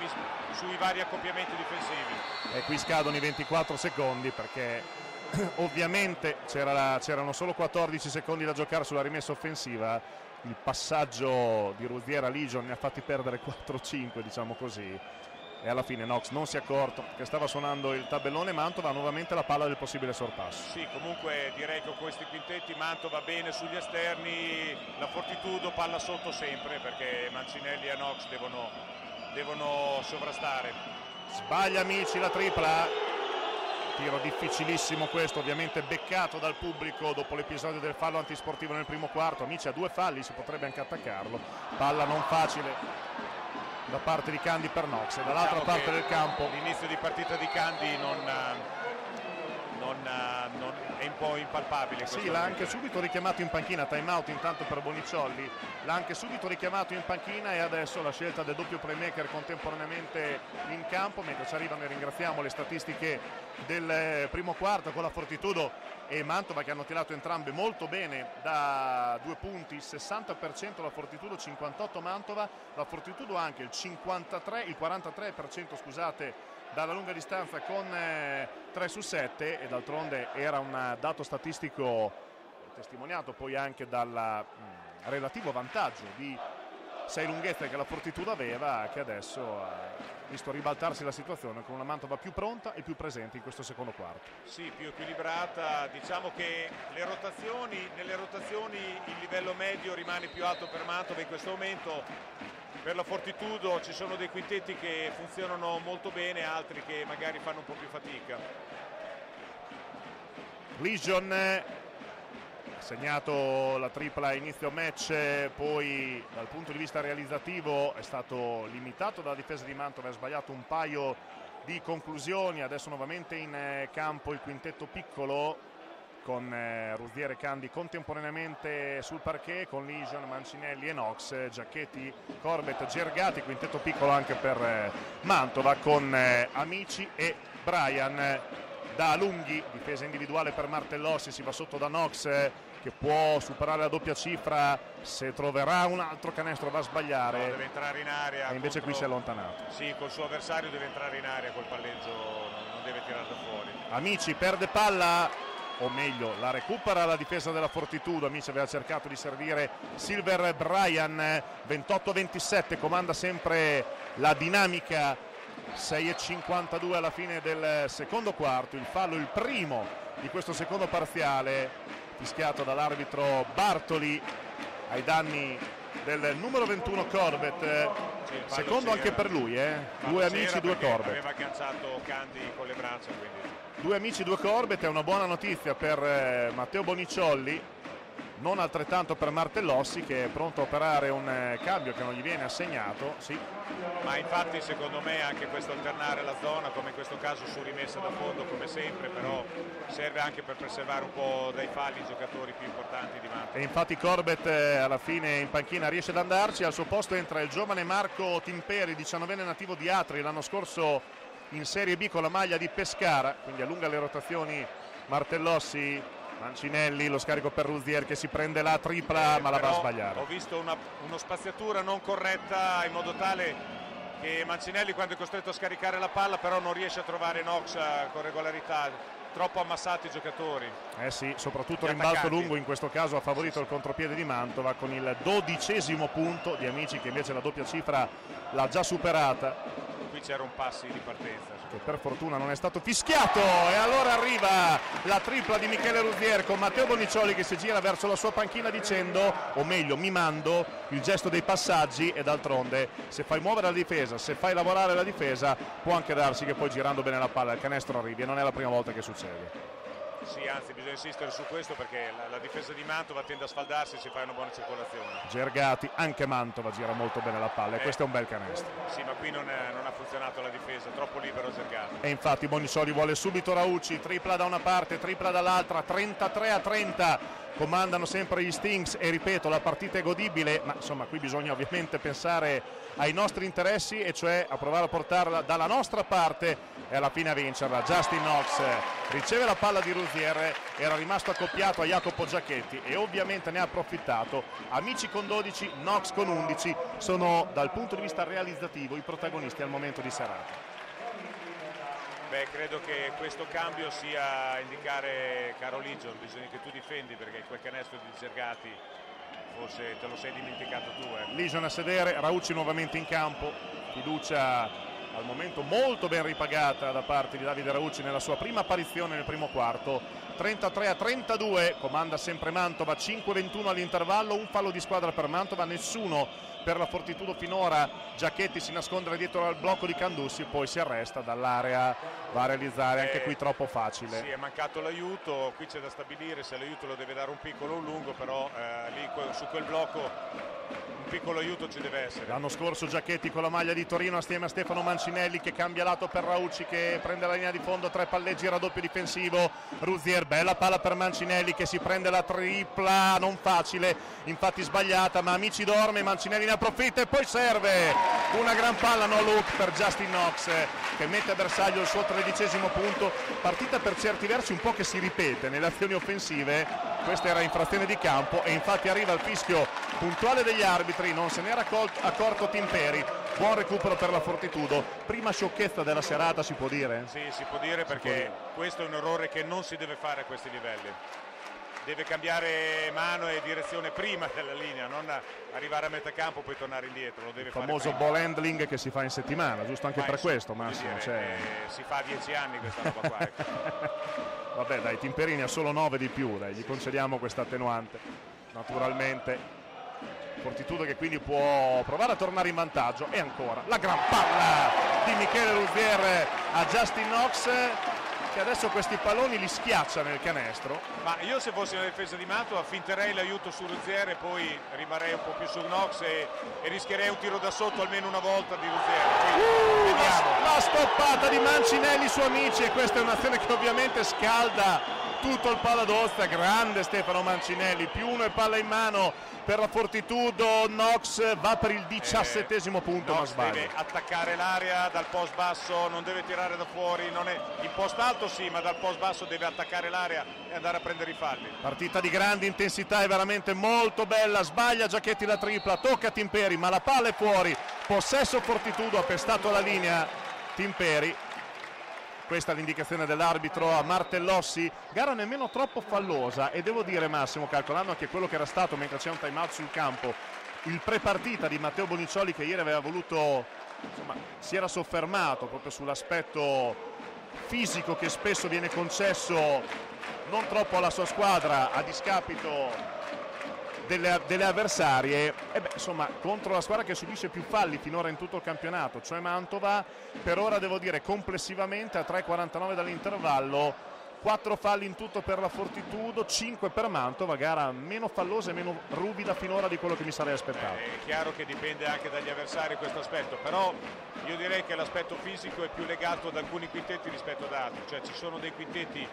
sui vari accoppiamenti difensivi. E qui scadono i 24 secondi perché ovviamente c'era c'erano solo 14 secondi da giocare sulla rimessa offensiva il passaggio di Ruziera Legion ne ha fatti perdere 4-5 diciamo così e alla fine Knox non si è accorto che stava suonando il tabellone. Mantova nuovamente la palla del possibile sorpasso. Sì comunque direi che con questi quintetti Mantova bene sugli esterni la Fortitudo palla sotto sempre perché Mancinelli e Knox devono, devono sovrastare. Sbaglia Amici la tripla. Tiro difficilissimo questo ovviamente beccato dal pubblico dopo l'episodio del fallo antisportivo nel primo quarto. Amici ha due falli si potrebbe anche attaccarlo. Palla non facile da parte di Candi per Knox e dall'altra diciamo parte del campo. l'inizio di partita di Candi non, non, non è un po' impalpabile sì l'ha anche subito richiamato in panchina time out intanto per Bonicciolli l'ha anche subito richiamato in panchina e adesso la scelta del doppio playmaker contemporaneamente in campo mentre ci arrivano e ringraziamo le statistiche del primo quarto con la Fortitudo e Mantova che hanno tirato entrambe molto bene da due punti 60% la Fortitudo 58 Mantova la Fortitudo anche il 53 il 43% scusate dalla lunga distanza con eh, 3 su 7 e d'altronde era un dato statistico testimoniato poi anche dal mh, relativo vantaggio di 6 lunghezze che la Fortitudo aveva che adesso ha visto ribaltarsi la situazione con una Mantova più pronta e più presente in questo secondo quarto. Sì, più equilibrata, diciamo che le rotazioni, nelle rotazioni il livello medio rimane più alto per Mantova in questo momento, per la Fortitudo ci sono dei quintetti che funzionano molto bene, altri che magari fanno un po' più fatica. Legion ha segnato la tripla a inizio match, poi dal punto di vista realizzativo è stato limitato dalla difesa di Mantova, ha sbagliato un paio di conclusioni, adesso nuovamente in eh, campo il quintetto piccolo con eh, Ruziere e Candi contemporaneamente sul parquet con Legion, Mancinelli e Nox, Giacchetti, Corbett, Gergati, quintetto piccolo anche per eh, Mantova con Amici e Brian. Da Lunghi, difesa individuale per Martellossi, si va sotto da Nox che può superare la doppia cifra se troverà un altro canestro va a sbagliare. No, deve entrare in area. E invece contro... qui si è allontanato. Sì, col suo avversario deve entrare in area col palleggio, non deve tirarlo fuori. Amici perde palla, o meglio la recupera la difesa della Fortitudo Amici aveva cercato di servire Silver Bryan 28-27 comanda sempre la dinamica 6.52 alla fine del secondo quarto il fallo il primo di questo secondo parziale fischiato dall'arbitro Bartoli ai danni del numero 21 Corbett secondo anche c'era. per lui eh? Due amici due Corbett Aveva agganciato Candi con le braccia, quindi Due amici, due Corbett, è una buona notizia per eh, Matteo Boniciolli, non altrettanto per Martellossi che è pronto a operare un eh, cambio che non gli viene assegnato. Sì, Ma infatti secondo me anche questo alternare la zona, come in questo caso su rimessa da fondo come sempre, però serve anche per preservare un po' dai falli i giocatori più importanti di Mantova. e infatti Corbett eh, alla fine in panchina riesce ad andarci, al suo posto entra il giovane Marco Timperi, 19enne nativo di Atri, l'anno scorso in Serie B con la maglia di Pescara, quindi allunga le rotazioni Martellossi, Mancinelli, lo scarico per Ruzier che si prende la tripla Eh, ma la va a sbagliare. Ho visto una, uno spaziatura non corretta in modo tale che Mancinelli quando è costretto a scaricare la palla però non riesce a trovare Nox eh, con regolarità, troppo ammassati i giocatori. Eh sì, soprattutto rimbalzo lungo in questo caso ha favorito il contropiede di Mantova con il dodicesimo punto di Amici che invece la doppia cifra l'ha già superata Qui c'era un passi di partenza. che per fortuna non è stato fischiato e allora arriva la tripla di Michele Ruzier con Matteo Bonicioli che si gira verso la sua panchina dicendo o meglio mimando il gesto dei passaggi e d'altronde se fai muovere la difesa se fai lavorare la difesa può anche darsi che poi girando bene la palla il canestro arrivi e non è la prima volta che succede Sì, anzi bisogna insistere su questo perché la, la difesa di Mantova tende a sfaldarsi se fa una buona circolazione. Gergati anche Mantova gira molto bene la palla e Eh. questo è un bel canestro Sì, ma qui non, è- non ha funzionato la difesa, troppo libero Zergato. E infatti Bonisoli vuole subito Raucci, tripla da una parte, tripla dall'altra, 33 a 30. Comandano sempre gli Stings e ripeto la partita è godibile, ma insomma qui bisogna ovviamente pensare ai nostri interessi e cioè a provare a portarla dalla nostra parte e alla fine a vincerla. Justin Knox riceve la palla di Ruzier, era rimasto accoppiato a Jacopo Giacchetti e ovviamente ne ha approfittato. Amici con 12, Knox con 11 sono dal punto di vista realizzativo i protagonisti al momento di serata. Beh, credo che questo cambio sia a indicare, caro Ligion, bisogna che tu difendi perché quel canestro di Zergati forse te lo sei dimenticato tu. Eh. Legion a sedere, Raucci nuovamente in campo, fiducia al momento molto ben ripagata da parte di Davide Raucci nella sua prima apparizione nel primo quarto, 33 a 32, comanda sempre Mantova, 5-21 all'intervallo, un fallo di squadra per Mantova, nessuno per la Fortitudo finora, Giacchetti si nasconde dietro al blocco di Candussi, poi si arresta dall'area, va a realizzare anche Eh, qui troppo facile. Sì, è mancato l'aiuto, qui c'è da stabilire se l'aiuto lo deve dare un piccolo o un lungo, però eh, lì su quel blocco un piccolo aiuto ci deve essere. L'anno scorso Giacchetti con la maglia di Torino assieme a Stefano Mancinelli che cambia lato per Raucci che prende la linea di fondo, tre palleggi, raddoppio difensivo, Ruzier, bella palla per Mancinelli che si prende la tripla, non facile, infatti sbagliata, ma Amici dorme, Mancinelli ne approfitta e poi serve una gran palla no look per Justin Knox che mette a bersaglio il suo tredicesimo punto, partita per certi versi un po' che si ripete nelle azioni offensive, questa era infrazione di campo e infatti arriva il fischio puntuale degli arbitri, non se n'era accolt- accorto Timperi, buon recupero per la Fortitudo, prima sciocchezza della serata si può dire? Sì, si può dire può perché dire. questo è un errore che non si deve fare a questi livelli. Deve cambiare mano e direzione prima della linea, non arrivare a metà campo e poi tornare indietro. Lo deve Il famoso ball handling che si fa in settimana, giusto anche Ma per questo Massimo? dire, cioè- eh, si fa a dieci anni questa roba qua. ecco. Vabbè dai, Timperini ha solo 9 di più, dai, gli concediamo questa attenuante. Naturalmente Fortitudo che quindi può provare a tornare in vantaggio e ancora la gran palla di Michele Ruzier a Justin Knox che adesso questi palloni li schiaccia nel canestro. Ma io se fossi nella difesa di Mantova finterei l'aiuto su Ruzier e poi rimarrei un po' più su Knox e, e rischierei un tiro da sotto almeno una volta di Ruzier. Quindi, vediamo. La stoppata di Mancinelli su Amici e questa è un'azione che ovviamente scalda tutto il paladostra, grande Stefano Mancinelli, più uno e palla in mano per la Fortitudo, Knox va per il diciassettesimo eh, punto, Knox ma sbaglia. deve attaccare l'area dal post basso, non deve tirare da fuori, non è in post alto sì, ma dal post basso deve attaccare l'area e andare a prendere i falli. Partita di grande intensità, è veramente molto bella, sbaglia Giacchetti la tripla, tocca Timperi, ma la palla è fuori, possesso Fortitudo, ha pestato la linea Timperi, questa è l'indicazione dell'arbitro a Martellossi. Gara nemmeno troppo fallosa. E devo dire Massimo calcolando anche quello che era stato mentre c'è un time out sul campo il prepartita di Matteo Boniccioli che ieri aveva voluto insomma si era soffermato proprio sull'aspetto fisico che spesso viene concesso non troppo alla sua squadra a discapito delle, delle avversarie beh, insomma contro la squadra che subisce più falli finora in tutto il campionato cioè Mantova per ora devo dire complessivamente a 3.49 dall'intervallo 4 falli in tutto per la Fortitudo, 5 per Mantova, gara meno fallosa e meno ruvida finora di quello che mi sarei aspettato. È chiaro che dipende anche dagli avversari questo aspetto, però io direi che l'aspetto fisico è più legato ad alcuni quintetti rispetto ad altri, cioè ci sono dei quintetti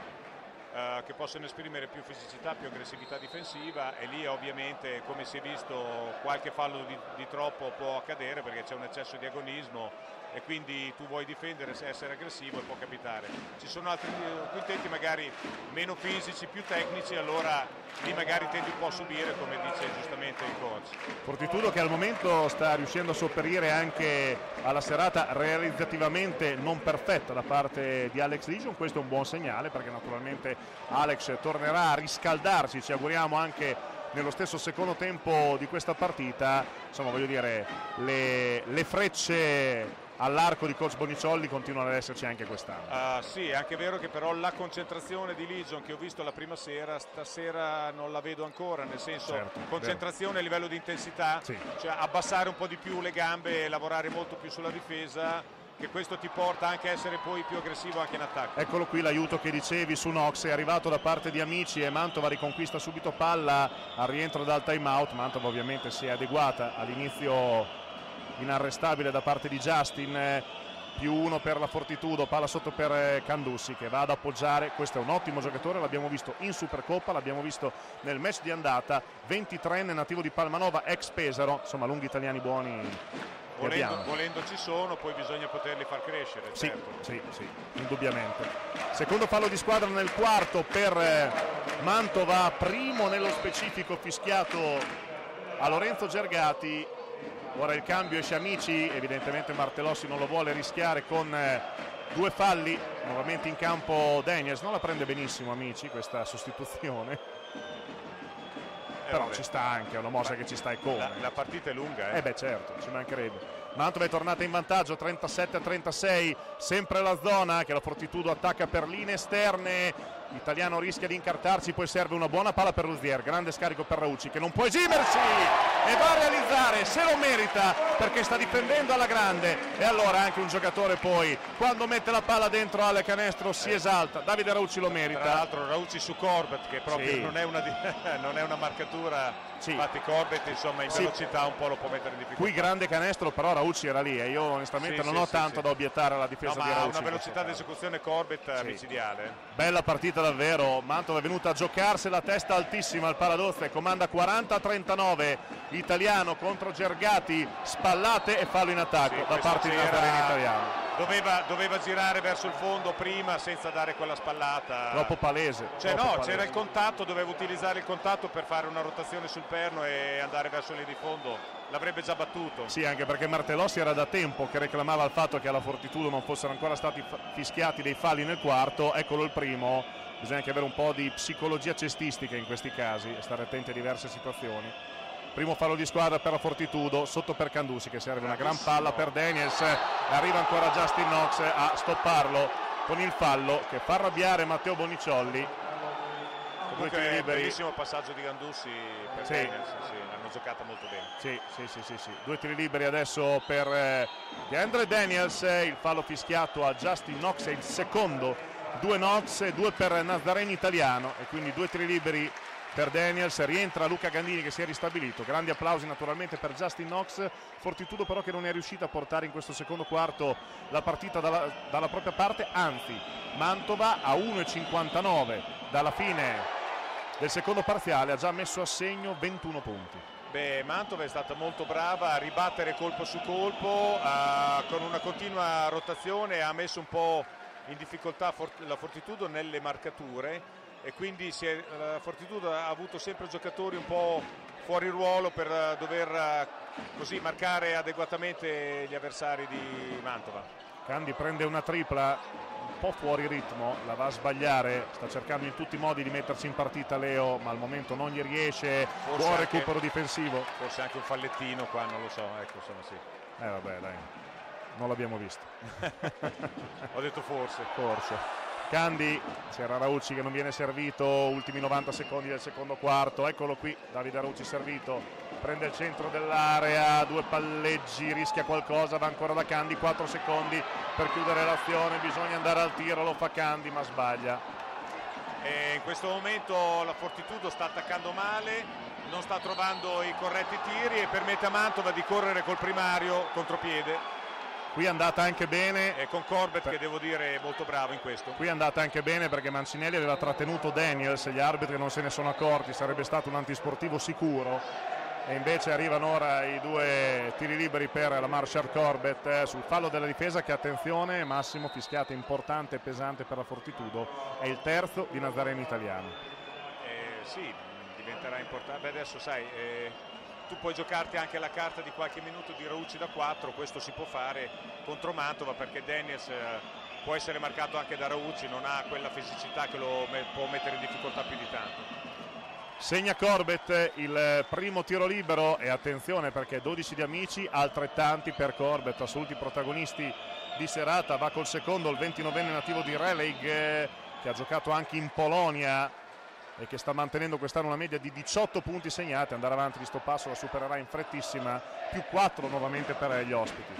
eh, che possono esprimere più fisicità, più aggressività difensiva e lì ovviamente come si è visto qualche fallo di, di troppo può accadere perché c'è un eccesso di agonismo e quindi tu vuoi difendere, essere aggressivo e può capitare. Ci sono altri quintetti magari meno fisici, più tecnici, allora lì magari tendi un po' a subire come dice giustamente il coach. Fortitudo che al momento sta riuscendo a sopperire anche alla serata realizzativamente non perfetta da parte di Alex Legion, questo è un buon segnale perché naturalmente Alex tornerà a riscaldarsi, ci auguriamo anche nello stesso secondo tempo di questa partita, insomma voglio dire, le, le frecce all'arco di coach Boniciolli continuano ad esserci anche quest'anno. Uh, sì, è anche vero che però la concentrazione di Legion che ho visto la prima sera, stasera non la vedo ancora, nel senso certo, concentrazione a livello di intensità, sì. cioè abbassare un po' di più le gambe e lavorare molto più sulla difesa che questo ti porta anche a essere poi più aggressivo anche in attacco. Eccolo qui l'aiuto che dicevi su Nox, è arrivato da parte di Amici e Mantova riconquista subito palla al rientro dal time out, Mantova ovviamente si è adeguata all'inizio inarrestabile da parte di Justin eh, più uno per la Fortitudo, palla sotto per eh, Candussi che va ad appoggiare, questo è un ottimo giocatore, l'abbiamo visto in Supercoppa, l'abbiamo visto nel match di andata, 23enne nativo di Palmanova, ex Pesaro, insomma lunghi italiani buoni. Volendo, volendo, ci sono, poi bisogna poterli far crescere. Sì, certo. sì, sì, indubbiamente. Secondo fallo di squadra nel quarto per eh, Mantova, primo nello specifico fischiato a Lorenzo Gergati ora il cambio esce Amici evidentemente Martellossi non lo vuole rischiare con eh, due falli nuovamente in campo Daniels non la prende benissimo Amici questa sostituzione eh, però ci sta anche, è una mossa che ci sta e come. La, la partita è lunga, eh? Eh beh certo, ci mancherebbe. Mantova è tornata in vantaggio 37 a 36, sempre la zona che la Fortitudo attacca per linee esterne Italiano rischia di incartarsi, poi serve una buona palla per Luzier, grande scarico per Raucci che non può esimersi e va a realizzare, se lo merita perché sta difendendo alla grande e allora anche un giocatore poi quando mette la palla dentro al canestro si esalta, Davide Raucci lo merita. Tra l'altro Raucci su Corbett che proprio sì. non, è una, non, è una, marcatura, sì. infatti Corbett insomma in velocità sì. un po' lo può mettere in difficoltà. Qui grande canestro però Raucci era lì e io onestamente non ho tanto da obiettare alla difesa no, di Raucci. Una velocità di esecuzione Corbett micidiale. Bella partita davvero, Mantova è venuta a giocarsi la testa altissima al Paladozza e comanda 40-39, italiano contro Gergati, spallate e fallo in attacco sì, da parte di Nazareno italiano. Doveva, doveva, girare verso il fondo prima senza dare quella spallata. Troppo palese. Cioè troppo no, palese. c'era il contatto, doveva utilizzare il contatto per fare una rotazione sul perno e andare verso lì di fondo. L'avrebbe già battuto. Sì, anche perché Martellossi era da tempo che reclamava il fatto che alla Fortitudo non fossero ancora stati fischiati dei falli nel quarto. Eccolo il primo bisogna anche avere un po' di psicologia cestistica in questi casi e stare attenti a diverse situazioni primo fallo di squadra per la Fortitudo sotto per Candusi che serve una gran palla per Daniels arriva ancora Justin Knox a stopparlo con il fallo che fa arrabbiare Matteo Boniciolli comunque è un bellissimo passaggio di Gandussi per sì. Daniels sì, l'hanno giocata molto bene. Sì, sì, sì, sì, sì. due tiri liberi adesso per eh, Andre Daniels il fallo fischiato a Justin Knox è il secondo. Due Knox e due per Nazareni italiano. E quindi due tiri liberi per Daniels, rientra Luca Gandini che si è ristabilito, grandi applausi naturalmente per Justin Knox, Fortitudo però che non è riuscito a portare in questo secondo quarto la partita dalla, dalla propria parte, anzi Mantova a 1,59 dalla fine del secondo parziale ha già messo a segno 21 punti. Beh, Mantova è stata molto brava a ribattere colpo su colpo, a, con una continua rotazione ha messo un po' in difficoltà la Fortitudo nelle marcature e quindi è, la Fortitudo ha avuto sempre giocatori un po' fuori ruolo per dover così marcare adeguatamente gli avversari di Mantova. Candi prende una tripla un po' fuori ritmo, la va a sbagliare, sta cercando in tutti i modi di mettersi in partita Leo, ma al momento non gli riesce, forse buon anche, recupero difensivo. Forse anche un fallettino qua, non lo so, ecco, insomma sì. Eh vabbè dai, non l'abbiamo visto. Ho detto forse. Forse. Candi, c'era Raucci che non viene servito, ultimi 90 secondi del secondo quarto, eccolo qui, Davide Raucci servito, prende il centro dell'area, due palleggi, rischia qualcosa, va ancora da Candi, 4 secondi per chiudere l'azione, bisogna andare al tiro, lo fa Candi ma sbaglia. E in questo momento la Fortitudo sta attaccando male, non sta trovando i corretti tiri e permette a Mantova di correre col primario contropiede Qui è andata anche bene. E con Corbett che devo dire è molto bravo in questo. Qui è andata anche bene perché Mancinelli aveva trattenuto Daniels, gli arbitri non se ne sono accorti, sarebbe stato un antisportivo sicuro. E invece arrivano ora i due tiri liberi per la Marshall Corbett eh, sul fallo della difesa che attenzione, Massimo fischiata importante e pesante per la Fortitudo, è il terzo di Nazareno italiano. Eh, sì, diventerà importante. Beh, adesso sai, eh, tu puoi giocarti anche la carta di qualche minuto di Raucci da 4, questo si può fare contro Mantova perché Daniels eh, può essere marcato anche da Raucci, non ha quella fisicità che lo può mettere in difficoltà più di tanto. Segna Corbett il primo tiro libero e attenzione perché 12 di amici, altrettanti per Corbett, assoluti protagonisti di serata, va col secondo il 29enne nativo di Relig eh, che ha giocato anche in Polonia e che sta mantenendo quest'anno una media di 18 punti segnati, andare avanti di sto passo la supererà in frettissima, più 4 nuovamente per gli ospiti.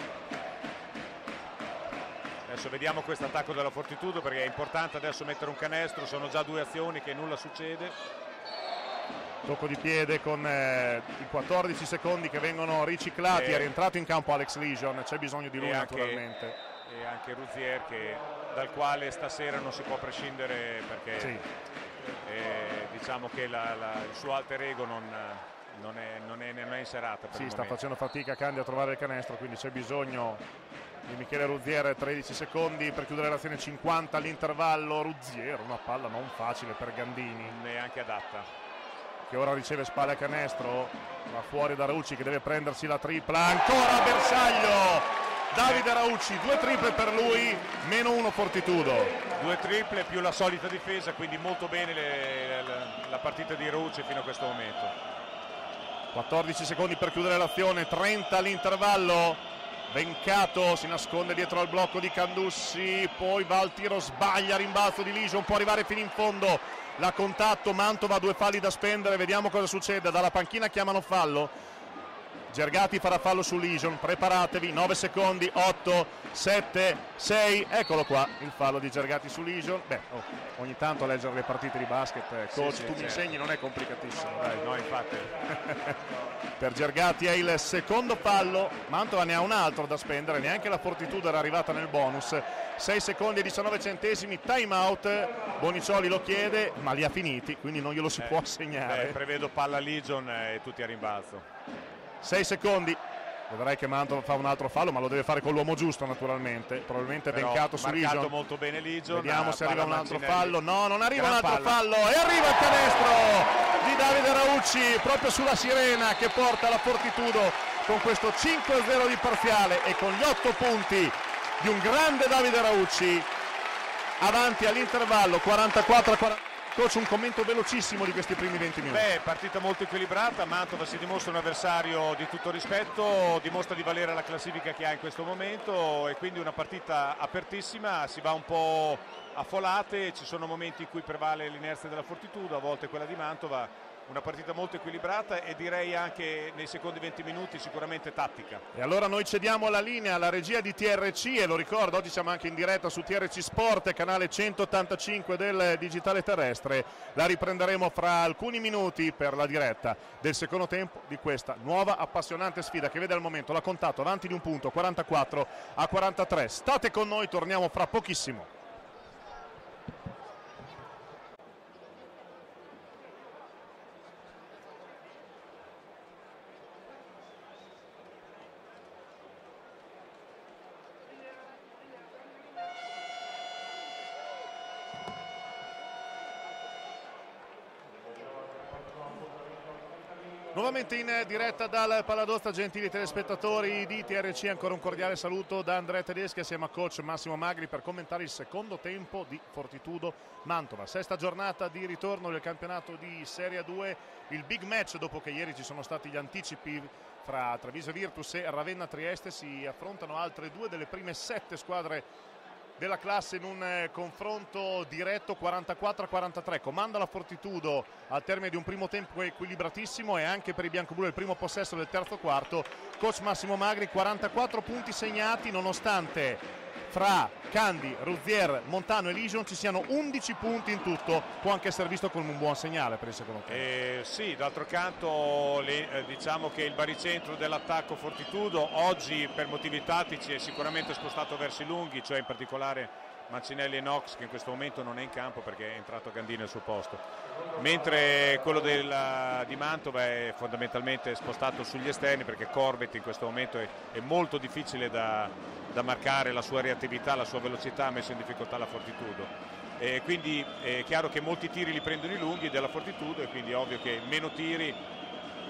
Adesso vediamo questo attacco della Fortitudo perché è importante adesso mettere un canestro, sono già due azioni che nulla succede. Tocco di piede con eh, i 14 secondi che vengono riciclati, e... è rientrato in campo Alex Legion, c'è bisogno di lui e naturalmente. Anche, e anche Ruzier che, dal quale stasera non si può prescindere perché sì e diciamo che la, la, il suo alter ego non, non, è, non, è, non è, in serata. sì, sta facendo fatica Candi a trovare il canestro, quindi c'è bisogno di Michele Ruzziere, 13 secondi per chiudere l'azione 50 all'intervallo. Ruzziere, una palla non facile per Gandini. Neanche adatta. Che ora riceve spalle a canestro, va fuori da Rucci che deve prendersi la tripla. Ancora Bersaglio! Davide Raucci, due triple per lui, meno uno Fortitudo. Due triple più la solita difesa, quindi molto bene le, le, la partita di Raucci fino a questo momento. 14 secondi per chiudere l'azione, 30 all'intervallo. Vencato si nasconde dietro al blocco di Candussi, poi va al tiro, sbaglia, rimbalzo di Ligio, può arrivare fino in fondo. La contatto, Mantova, due falli da spendere, vediamo cosa succede. Dalla panchina chiamano fallo Gergati farà fallo su Legion, preparatevi, 9 secondi, 8, 7, 6, eccolo qua il fallo di Gergati su Legion. Beh, oh, ogni tanto leggere le partite di basket, eh, coach, sì, sì, tu certo. mi insegni, non è complicatissimo, dai. No, infatti. per Gergati è il secondo fallo, Mantova ne ha un altro da spendere, neanche la Fortitudo era arrivata nel bonus. 6 secondi e 19 centesimi, time out, Bonicioli lo chiede, ma li ha finiti, quindi non glielo si eh, può assegnare. Beh, prevedo palla Legion e tutti a rimbalzo. 6 secondi. Vedrai che Manto fa un altro fallo ma lo deve fare con l'uomo giusto naturalmente. Probabilmente Però bencato su Legion. molto bene Legion vediamo se arriva un altro fallo. No non arriva Gran un altro palla. fallo. E arriva il canestro di Davide Raucci proprio sulla sirena che porta la Fortitudo con questo 5-0 di parziale e con gli 8 punti di un grande Davide Raucci. Avanti all'intervallo 44 40 Coach, un commento velocissimo di questi primi 20 minuti. Beh, partita molto equilibrata, Mantova si dimostra un avversario di tutto rispetto, dimostra di valere la classifica che ha in questo momento e quindi una partita apertissima, si va un po' a folate, ci sono momenti in cui prevale l'inerzia della Fortitudo, a volte quella di Mantova una partita molto equilibrata e direi anche nei secondi 20 minuti sicuramente tattica. E allora noi cediamo la linea alla regia di TRC e lo ricordo, oggi siamo anche in diretta su TRC Sport, canale 185 del digitale terrestre. La riprenderemo fra alcuni minuti per la diretta del secondo tempo di questa nuova appassionante sfida che vede al momento la contatto avanti di un punto 44 a 43. State con noi, torniamo fra pochissimo. Nuovamente in diretta dal Paladosta, gentili telespettatori di TRC, ancora un cordiale saluto da Andrea Tedeschi assieme a coach Massimo Magri per commentare il secondo tempo di Fortitudo Mantova. Sesta giornata di ritorno del campionato di Serie 2, il big match dopo che ieri ci sono stati gli anticipi fra Treviso Virtus e Ravenna Trieste, si affrontano altre due delle prime sette squadre della classe in un eh, confronto diretto 44-43 comanda la Fortitudo al termine di un primo tempo equilibratissimo e anche per i biancoblù il primo possesso del terzo quarto. Coach Massimo Magri 44 punti segnati nonostante fra Candi, Ruzier, Montano e Lision ci siano 11 punti in tutto, può anche essere visto come un buon segnale per il secondo tempo. Eh, sì, d'altro canto le, eh, diciamo che il baricentro dell'attacco Fortitudo oggi per motivi tattici è sicuramente spostato verso i lunghi, cioè in particolare Mancinelli e Knox che in questo momento non è in campo perché è entrato Gandini al suo posto. Mentre quello della, di Mantova è fondamentalmente spostato sugli esterni perché Corbett in questo momento è, è molto difficile da, da, marcare la sua reattività, la sua velocità ha messo in difficoltà la Fortitudo. E quindi è chiaro che molti tiri li prendono i lunghi della Fortitudo e quindi è ovvio che meno tiri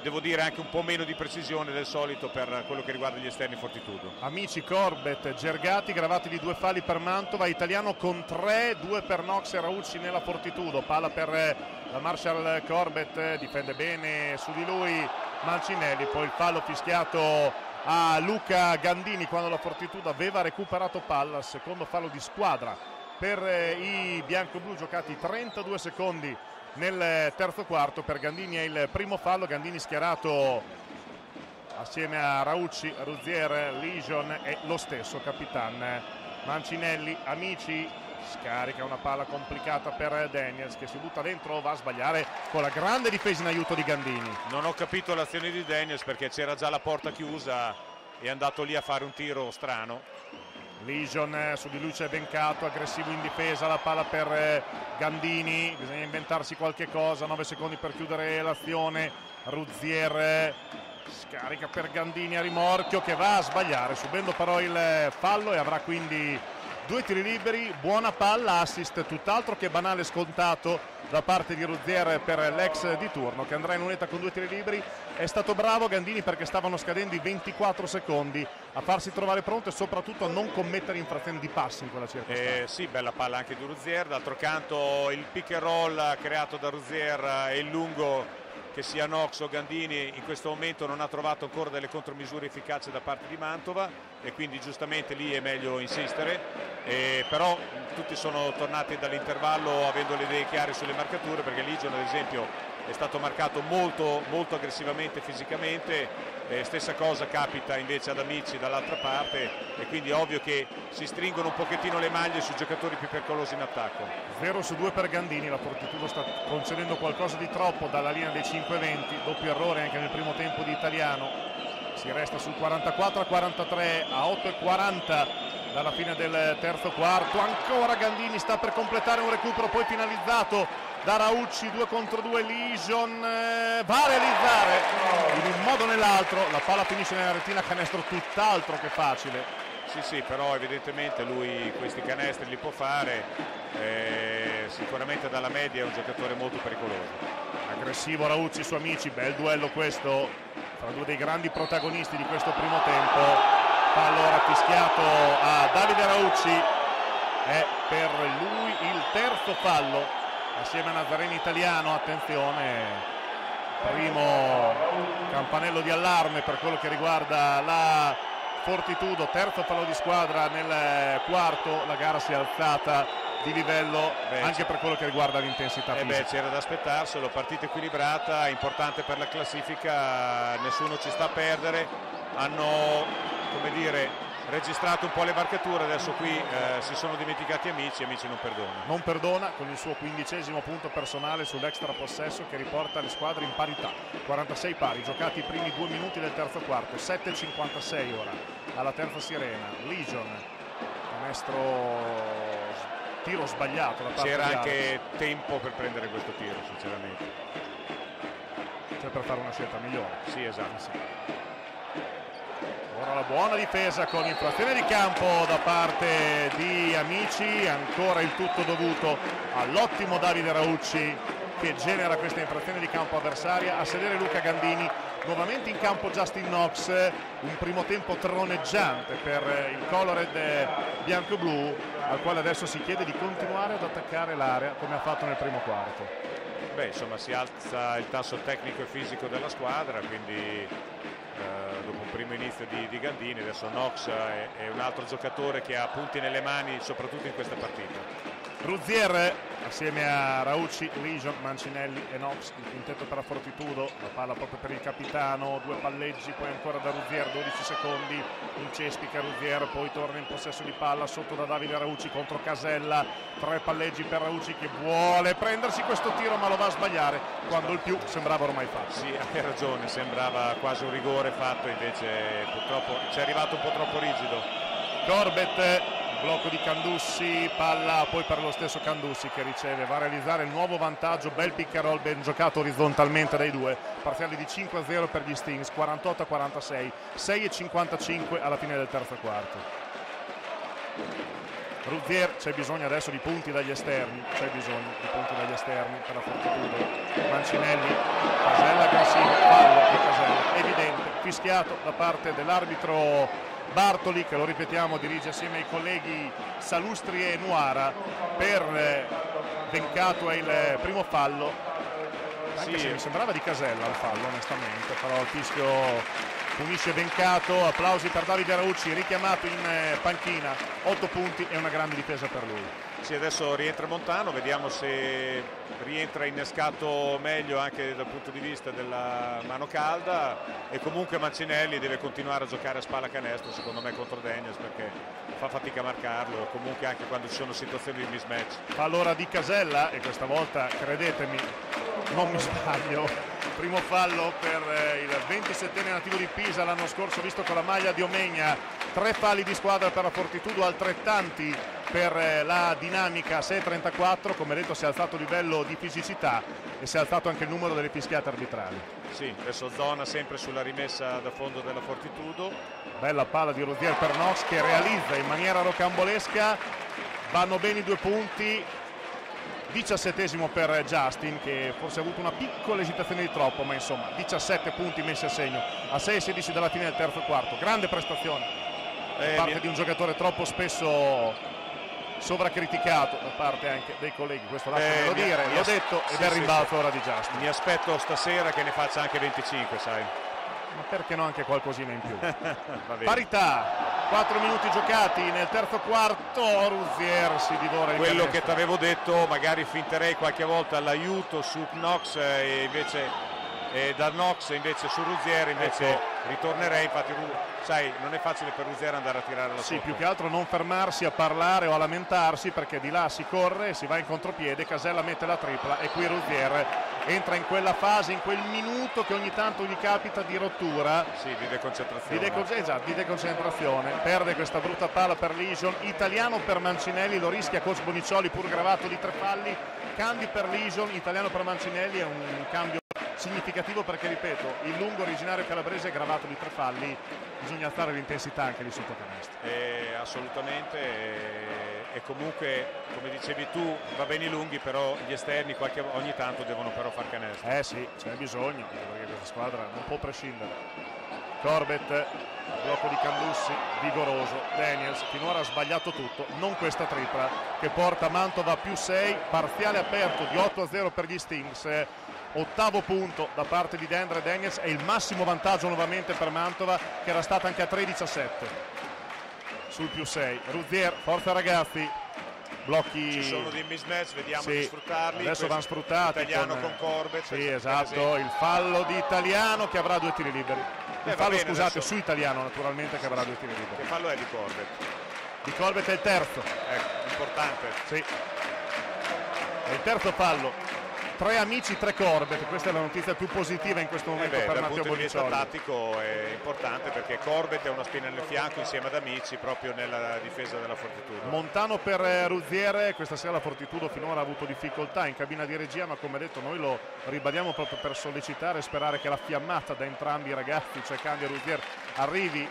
devo dire anche un po' meno di precisione del solito per quello che riguarda gli esterni Fortitudo. Amici Corbett, Gergati, gravati di due falli per Mantova, italiano con tre, due per Nox e Raucci nella Fortitudo, palla per eh, la Marshall Corbett, difende bene su di lui Mancinelli, poi il fallo fischiato a Luca Gandini quando la Fortitudo aveva recuperato palla, secondo fallo di squadra per eh, i bianco-blu giocati 32 secondi nel terzo quarto per Gandini è il primo fallo. Gandini schierato assieme a Raucci, Ruzier, Lijon e lo stesso Capitan Mancinelli, amici scarica una palla complicata per Daniels che si butta dentro, va a sbagliare con la grande difesa in aiuto di Gandini. Non ho capito l'azione di Daniels perché c'era già la porta chiusa è andato lì a fare un tiro strano Legion eh, su di lui c'è Bencato, aggressivo in difesa, la palla per eh, Gandini, bisogna inventarsi qualche cosa, 9 secondi per chiudere l'azione, Ruzier eh, scarica per Gandini a rimorchio che va a sbagliare, subendo però il fallo e avrà quindi due tiri liberi, buona palla, assist tutt'altro che banale scontato da parte di Ruzier per l'ex di turno che andrà in lunetta con due tiri liberi. È stato bravo Gandini perché stavano scadendo i 24 secondi a farsi trovare pronto e soprattutto a non commettere infrazioni di passi in quella circostanza. Eh, sì, bella palla anche di Ruzier, d'altro canto il pick and roll creato da Ruzier e il lungo che sia Nox o Gandini in questo momento non ha trovato ancora delle contromisure efficaci da parte di Mantova e quindi giustamente lì è meglio insistere. Eh, però tutti sono tornati dall'intervallo avendo le idee chiare sulle marcature perché Ligion ad esempio è stato marcato molto, molto aggressivamente fisicamente eh, stessa cosa capita invece ad Amici dall'altra parte e quindi è ovvio che si stringono un pochettino le maglie sui giocatori più pericolosi in attacco. 0 su 2 per Gandini la Fortitudo sta concedendo qualcosa di troppo dalla linea dei 5-20 doppio errore anche nel primo tempo di Italiano. Si resta sul 44 a 43 a 8 e 40 dalla fine del terzo quarto. Ancora Gandini sta per completare un recupero poi finalizzato da Raucci 2 contro 2 Lision eh, va a realizzare in un modo o nell'altro la palla finisce nella retina canestro tutt'altro che facile. Sì sì però evidentemente lui questi canestri li può fare. Eh, sicuramente dalla media è un giocatore molto pericoloso. Aggressivo Raucci su amici bel duello questo tra due dei grandi protagonisti di questo primo tempo. Fallo raffischiato a Davide Raucci. È per lui il terzo fallo assieme a Nazareni Italiano, attenzione, primo campanello di allarme per quello che riguarda la Fortitudo, terzo fallo di squadra nel quarto, la gara si è alzata di livello beh, anche per quello che riguarda l'intensità eh fisica. Beh, c'era da aspettarselo, partita equilibrata, importante per la classifica, nessuno ci sta a perdere, hanno come dire, registrato un po' le marcature, adesso qui eh, si sono dimenticati amici amici non perdona. Non perdona con il suo quindicesimo punto personale sull'extra possesso che riporta le squadre in parità. 46 pari, giocati i primi due minuti del terzo quarto, 7.56 ora alla terza sirena. Legion, canestro tiro sbagliato. C'era anche tempo per prendere questo tiro, sinceramente. Cioè per fare una scelta migliore. Sì, esatto. Sì. Ora la buona difesa con infrazione di campo da parte di Amici, ancora il tutto dovuto all'ottimo Davide Raucci che genera questa infrazione di campo avversaria, a sedere Luca Gandini, nuovamente in campo Justin Knox, un primo tempo troneggiante per il colored bianco-blu al quale adesso si chiede di continuare ad attaccare l'area come ha fatto nel primo quarto. Beh, insomma si alza il tasso tecnico e fisico della squadra, quindi dopo un primo inizio di, di Gandini, adesso Knox è, è, un altro giocatore che ha punti nelle mani soprattutto in questa partita. Ruzier assieme a Raucci, Legion, Mancinelli e Knox, il quintetto per la Fortitudo, la palla proprio per il capitano, due palleggi, poi ancora da Ruzier, 12 secondi, incespica Ruzier, poi torna in possesso di palla sotto da Davide Raucci contro Casella, tre palleggi per Raucci che vuole prendersi questo tiro ma lo va a sbagliare quando il più sembrava ormai fatto. Sì, hai ragione, sembrava quasi un rigore fatto, invece purtroppo ci è arrivato un po' troppo rigido. Corbett blocco di Candussi, palla poi per lo stesso Candussi che riceve, va a realizzare il nuovo vantaggio, bel roll ben giocato orizzontalmente dai due, parziale di 5-0 per gli Stings, 48-46, 6-55 alla fine del terzo quarto. Ruzier c'è bisogno adesso di punti dagli esterni, c'è bisogno di punti dagli esterni per la fortitudo. Mancinelli, Casella aggressivo, fallo di Casella, evidente, fischiato da parte dell'arbitro Bartoli che lo ripetiamo dirige assieme ai colleghi Salustri e Nuara per eh, Vencato è il primo fallo. Anche sì. se mi sembrava di Casella il fallo onestamente però il fischio punisce Vencato. Applausi per Davide Raucci richiamato in eh, panchina. 8 punti e una grande difesa per lui sì, adesso rientra Montano, vediamo se rientra innescato meglio anche dal punto di vista della mano calda. E comunque Mancinelli deve continuare a giocare a spalla canestro secondo me contro Daniels perché fa fatica a marcarlo comunque anche quando ci sono situazioni di mismatch. Fa l'ora di Casella e questa volta credetemi non mi sbaglio. Primo fallo per eh, il 27 nativo di Pisa l'anno scorso visto con la maglia di Omegna. Tre falli di squadra per la Fortitudo altrettanti per eh, la dinamica. 6-34 come detto si è alzato il livello di fisicità e si è alzato anche il numero delle fischiate arbitrali. Sì, adesso zona sempre sulla rimessa da fondo della Fortitudo bella palla di Rosier per Knox che realizza in maniera rocambolesca. Vanno bene i due punti. 17 per Justin che forse ha avuto una piccola esitazione di troppo ma insomma 17 punti messi a segno. A 6-16 dalla fine del terzo quarto. Grande prestazione da eh, parte di un giocatore troppo spesso sovracriticato da parte anche dei colleghi, questo lasciamelo eh, dire, l'ho detto ed sì, è il rimbalzo sì, ora di Justin. Mi aspetto stasera che ne faccia anche 25, sai. Ma perché no anche qualcosina in più? Parità, 4 minuti giocati nel terzo quarto, Ruzier si divora il Quello che ti avevo detto, magari finterei qualche volta l'aiuto su Knox e invece e da Knox invece su Ruzier invece ecco. ritornerei infatti sai non è facile per Ruzier andare a tirare la sì, sotto. più che altro non fermarsi a parlare o a lamentarsi perché di là si corre, si va in contropiede, Casella mette la tripla e qui Ruzier entra in quella fase, in quel minuto che ogni tanto gli capita di rottura. Sì, di deconcentrazione. Di, deco- esatto, di deconcentrazione. Perde questa brutta palla per Legion. Italiano per Mancinelli, lo rischia coach Bonicioli pur gravato di tre falli. Cambio per Legion, italiano per Mancinelli è un cambio significativo perché ripeto il lungo originario calabrese è gravato di tre falli bisogna alzare l'intensità anche lì sotto canestro. Eh, assolutamente e, e, comunque come dicevi tu va bene i lunghi però gli esterni qualche, ogni tanto devono però far canestro. Eh sì c'è bisogno perché questa squadra non può prescindere. Corbett blocco di Candussi vigoroso. Daniels finora ha sbagliato tutto non questa tripla che porta Mantova più 6 parziale aperto di 8 a 0 per gli Stings ottavo punto da parte di Dendre Daniels e il massimo vantaggio nuovamente per Mantova che era stata anche a 13 a 7 sul più 6 Ruzier, forza ragazzi. Blocchi. Ci sono dei mismatch vediamo sì, di sfruttarli. Adesso vanno sfruttati italiano con, con Corbett sì esatto. il fallo di italiano che avrà due tiri liberi. Il eh, fallo bene, scusate adesso... su italiano naturalmente che avrà due tiri liberi. Che fallo è di Corbett? di Corbett è il terzo. Ecco, importante. Sì. È il terzo fallo tre amici, tre Corbett, questa è la notizia più positiva in questo momento eh beh, per Matteo Bonicioli. Dal punto di vista tattico è importante perché Corbett è una spina nel fianco insieme ad amici proprio nella difesa della Fortitudo. Montano per eh, Ruziere, questa sera la Fortitudo finora ha avuto difficoltà in cabina di regia, ma come detto noi lo ribadiamo proprio per sollecitare e sperare che la fiammata da entrambi i ragazzi, cioè Candia e Ruziere, arrivi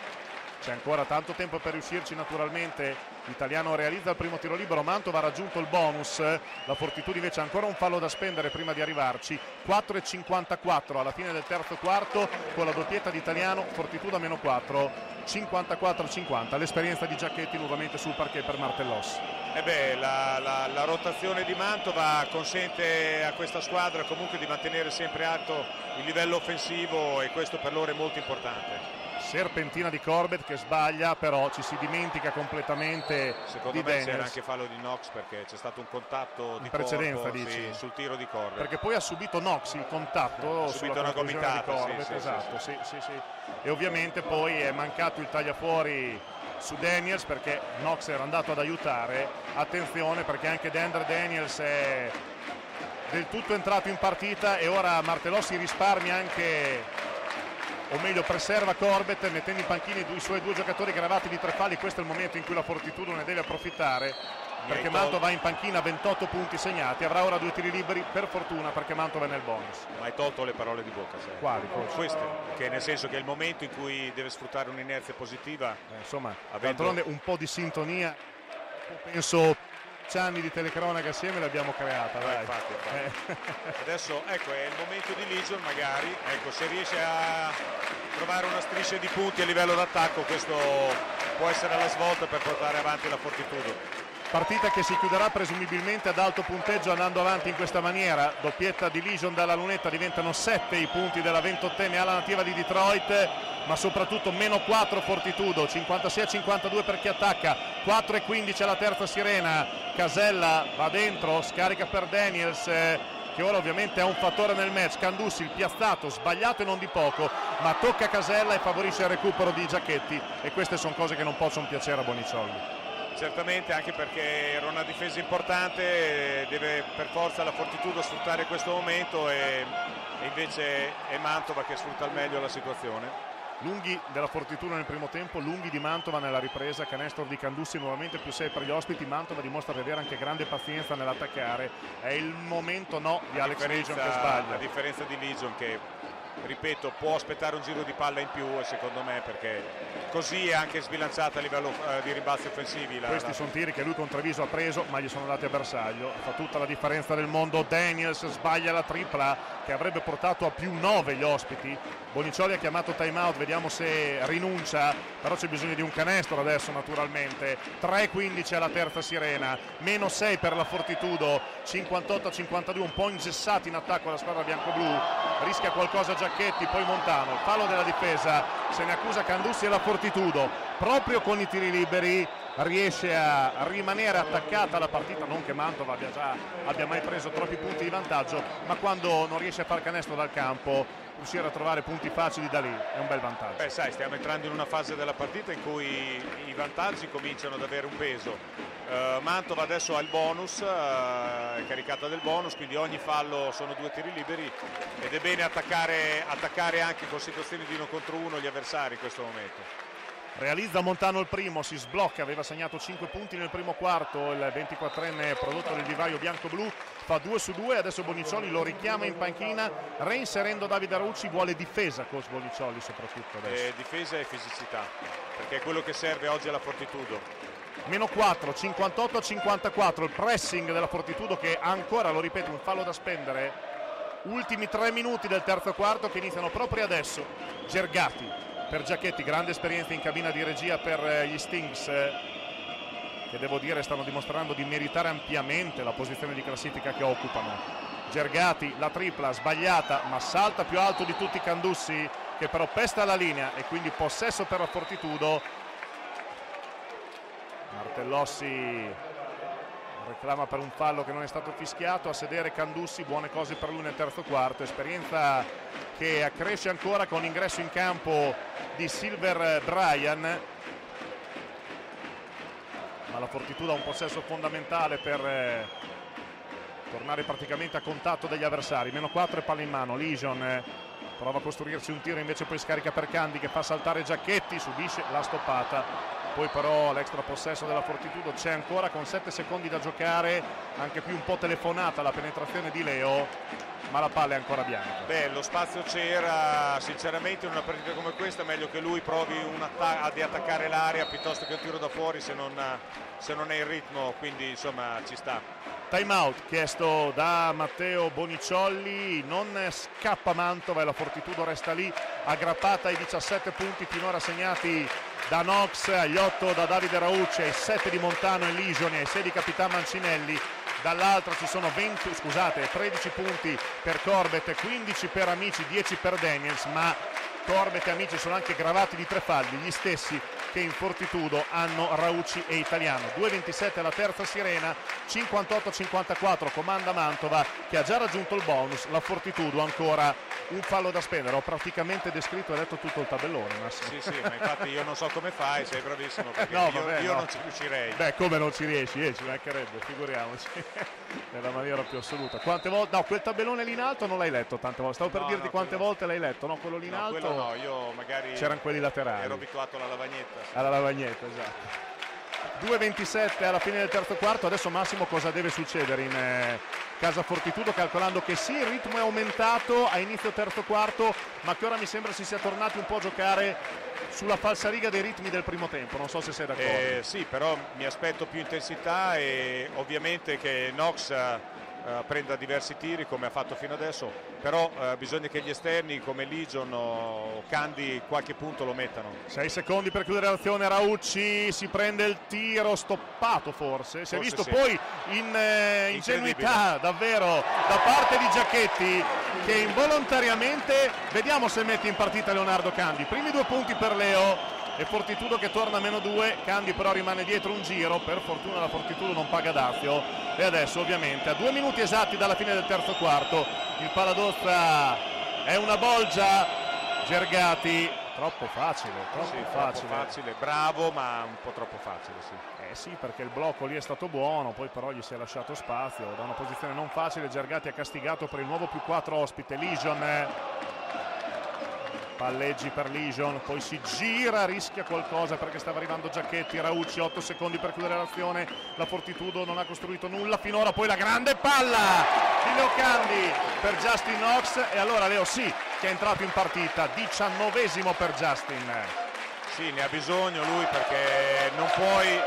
c'è ancora tanto tempo per riuscirci naturalmente l'italiano realizza il primo tiro libero Mantova ha raggiunto il bonus la Fortitudo invece ha ancora un fallo da spendere prima di arrivarci 4,54 alla fine del terzo quarto con la doppietta di italiano Fortitudo a meno 4 54-50 l'esperienza di Giacchetti nuovamente sul parquet per Martellossi eh beh, la, la, la, rotazione di Mantova consente a questa squadra comunque di mantenere sempre alto il livello offensivo e questo per loro è molto importante serpentina di Corbett che sbaglia però ci si dimentica completamente secondo di me Daniels. c'era anche fallo di Knox perché c'è stato un contatto di in precedenza corpo, dici? Sì, sul tiro di Corbett perché poi ha subito Knox il contatto ha subito una gomitata di Corbett sì, esatto sì, sì, sì. e ovviamente poi è mancato il tagliafuori su Daniels perché Knox era andato ad aiutare attenzione perché anche Dender Daniels è del tutto entrato in partita e ora Martellossi risparmia anche o meglio preserva Corbett mettendo in panchina i suoi due giocatori gravati di tre falli questo è il momento in cui la Fortitudo ne deve approfittare perché Manto va in panchina 28 punti segnati avrà ora due tiri liberi per fortuna perché Manto va nel bonus ma hai tolto le parole di bocca sai. quali? Coach? queste che nel senso che è il momento in cui deve sfruttare un'inerzia positiva eh, insomma avendo... d'altronde un po' di sintonia penso anni di telecronaca assieme l'abbiamo creata eh, infatti, infatti. Eh. adesso ecco è il momento di Legion magari. Ecco se riesce a trovare una striscia di punti a livello d'attacco questo può essere la svolta per portare avanti la Fortitudo. Partita che si chiuderà presumibilmente ad alto punteggio andando avanti in questa maniera. Doppietta di Legion dalla lunetta diventano 7 i punti della 28enne alla nativa di Detroit ma soprattutto meno 4 Fortitudo 56-52 per chi attacca 4 15 alla terza sirena. Casella va dentro scarica per Daniels che ora ovviamente è un fattore nel match. Candussi il piazzato sbagliato e non di poco ma tocca Casella e favorisce il recupero di Giacchetti e queste sono cose che non possono piacere a Boniciolli certamente anche perché era una difesa importante, deve per forza la Fortitudo sfruttare questo momento e, e invece è Mantova che sfrutta al meglio la situazione. Lunghi della Fortitudo nel primo tempo, lunghi di Mantova nella ripresa, canestro di Candussi nuovamente più 6 per gli ospiti, Mantova dimostra di avere anche grande pazienza nell'attaccare, è il momento no di Alex Legion che sbaglia. A differenza di Legion che ripeto può aspettare un giro di palla in più secondo me perché così è anche sbilanciata a livello eh, di rimbalzi offensivi la, questi la... sono tiri che lui con Treviso ha preso ma gli sono andati a bersaglio. Fa tutta la differenza del mondo. Daniels sbaglia la tripla che avrebbe portato a più 9 gli ospiti Bonicioli ha chiamato time out vediamo se rinuncia però c'è bisogno di un canestro adesso naturalmente. 3-15 alla terza sirena meno 6 per la Fortitudo 58-52 un po' ingessati in attacco la squadra bianco-blu. Rischia qualcosa Giacchetti poi Montano fallo della difesa se ne accusa Candussi e la Fortitudo. Proprio con i tiri liberi riesce a rimanere attaccata alla partita non che Mantova abbia, già, abbia mai preso troppi punti di vantaggio ma quando non riesce a far canestro dal campo riuscire a trovare punti facili da lì è un bel vantaggio. Beh sai, stiamo entrando in una fase della partita in cui i vantaggi cominciano ad avere un peso. Uh, Mantova adesso ha il bonus, uh, è caricata del bonus, quindi ogni fallo sono due tiri liberi ed è bene attaccare, attaccare anche con situazioni di uno contro uno gli avversari in questo momento realizza Montano il primo, si sblocca, aveva segnato 5 punti nel primo quarto, il 24enne prodotto del vivaio bianco-blu fa 2 su 2, adesso Bonicioli lo richiama in panchina, reinserendo Davide Arucci, vuole difesa con Bonicioli soprattutto adesso. Eh, difesa e fisicità, perché è quello che serve oggi alla Fortitudo. Meno 4, 58-54, il pressing della Fortitudo che ha ancora, lo ripeto, un fallo da spendere. Ultimi 3 minuti del terzo quarto che iniziano proprio adesso. Gergati per Giacchetti, grande esperienza in cabina di regia per eh, gli Stings eh, che devo dire stanno dimostrando di meritare ampiamente la posizione di classifica che occupano. Gergati, la tripla sbagliata ma salta più alto di tutti Candussi che però pesta la linea e quindi possesso per la Fortitudo. Martellossi reclama per un fallo che non è stato fischiato, a sedere Candussi, buone cose per lui nel terzo quarto, esperienza che accresce ancora con l'ingresso in campo di Silver Bryan. Ma la Fortitudo ha un possesso fondamentale per eh, tornare praticamente a contatto degli avversari. Meno 4 e palla in mano Legion eh, prova a costruirsi un tiro invece poi scarica per Candi che fa saltare Giacchetti subisce la stoppata poi però l'extra possesso della Fortitudo c'è ancora con 7 secondi da giocare, anche qui un po' telefonata la penetrazione di Leo, ma la palla è ancora bianca. Beh, lo spazio c'era, sinceramente in una partita come questa è meglio che lui provi atta- di attaccare l'area piuttosto che un tiro da fuori se non, se non è in ritmo, quindi insomma ci sta. Time out chiesto da Matteo Boniciolli, non scappa Mantova e la Fortitudo resta lì aggrappata ai 17 punti finora segnati da Nox, agli 8 da Davide Raucci, ai 7 di Montano e Lisioni, ai 6 di Capitan Mancinelli. Dall'altro ci sono 20, scusate, 13 punti per Corbett, 15 per Amici, 10 per Daniels, ma Corbett e Amici sono anche gravati di tre falli, gli stessi che in fortitudo hanno Raucci e Italiano. 2.27 alla terza sirena, 58-54 comanda Mantova che ha già raggiunto il bonus, la fortitudo ancora un fallo da spendere. Ho praticamente descritto e detto tutto il tabellone. Massimo. Sì, sì, ma infatti io non so come fai, sei bravissimo perché no, vabbè, io, io no. non ci riuscirei. Beh, come non ci riesci? Eh, ci mancherebbe, figuriamoci. Nella maniera più assoluta. Quante volte? No, quel tabellone lì in alto non l'hai letto tante volte. Stavo per no, dirti quante quello... volte l'hai letto, no? Quello lì in alto. no, io magari. C'erano quelli laterali. Ero abituato alla lavagnetta alla lavagnetta, esatto. 2.27 alla fine del terzo quarto, adesso Massimo cosa deve succedere in eh, casa Fortitudo calcolando che sì il ritmo è aumentato a inizio terzo quarto ma che ora mi sembra si sia tornati un po' a giocare sulla falsariga dei ritmi del primo tempo, non so se sei d'accordo. Eh, sì, però mi aspetto più intensità e ovviamente che Nox eh, prenda diversi tiri come ha fatto fino adesso, però eh, bisogna che gli esterni come Legion o Candy qualche punto lo mettano. 6 secondi per chiudere l'azione, Raucci si prende il tiro stoppato forse, si è visto sì. poi in eh, ingenuità davvero da parte di Giacchetti che involontariamente vediamo se mette in partita Leonardo Candy, primi due punti per Leo e Fortitudo che torna a meno 2, Candi però rimane dietro un giro, per fortuna la Fortitudo non paga Dazio. E adesso ovviamente a due minuti esatti dalla fine del terzo quarto il Paladozza è una bolgia, Gergati troppo facile, troppo sì, facile. Troppo facile, bravo ma un po' troppo facile sì. Eh sì perché il blocco lì è stato buono, poi però gli si è lasciato spazio, da una posizione non facile Gergati ha castigato per il nuovo più 4 ospite, Legion palleggi per Legion, poi si gira, rischia qualcosa perché stava arrivando Giacchetti, Raucci 8 secondi per chiudere l'azione, la Fortitudo non ha costruito nulla finora, poi la grande palla di Leo Candy per Justin Knox e allora Leo sì che è entrato in partita, diciannovesimo per Justin. Sì, ne ha bisogno lui perché non puoi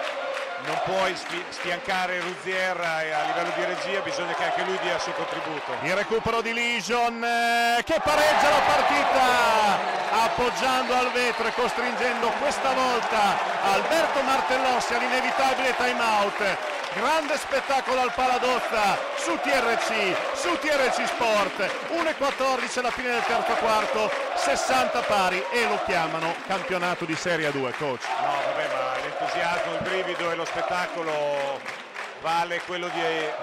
non puoi sfiancare Ruzier a livello di regia, bisogna che anche lui dia il suo contributo. Il recupero di Lijon eh, che pareggia la partita appoggiando al vetro e costringendo questa volta Alberto Martellossi all'inevitabile time out. Grande spettacolo al Paladozza su TRC, su TRC Sport. 1-14 alla fine del terzo quarto, 60 pari e lo chiamano campionato di Serie 2, coach. No, l'entusiasmo, il brivido e lo spettacolo vale quello di,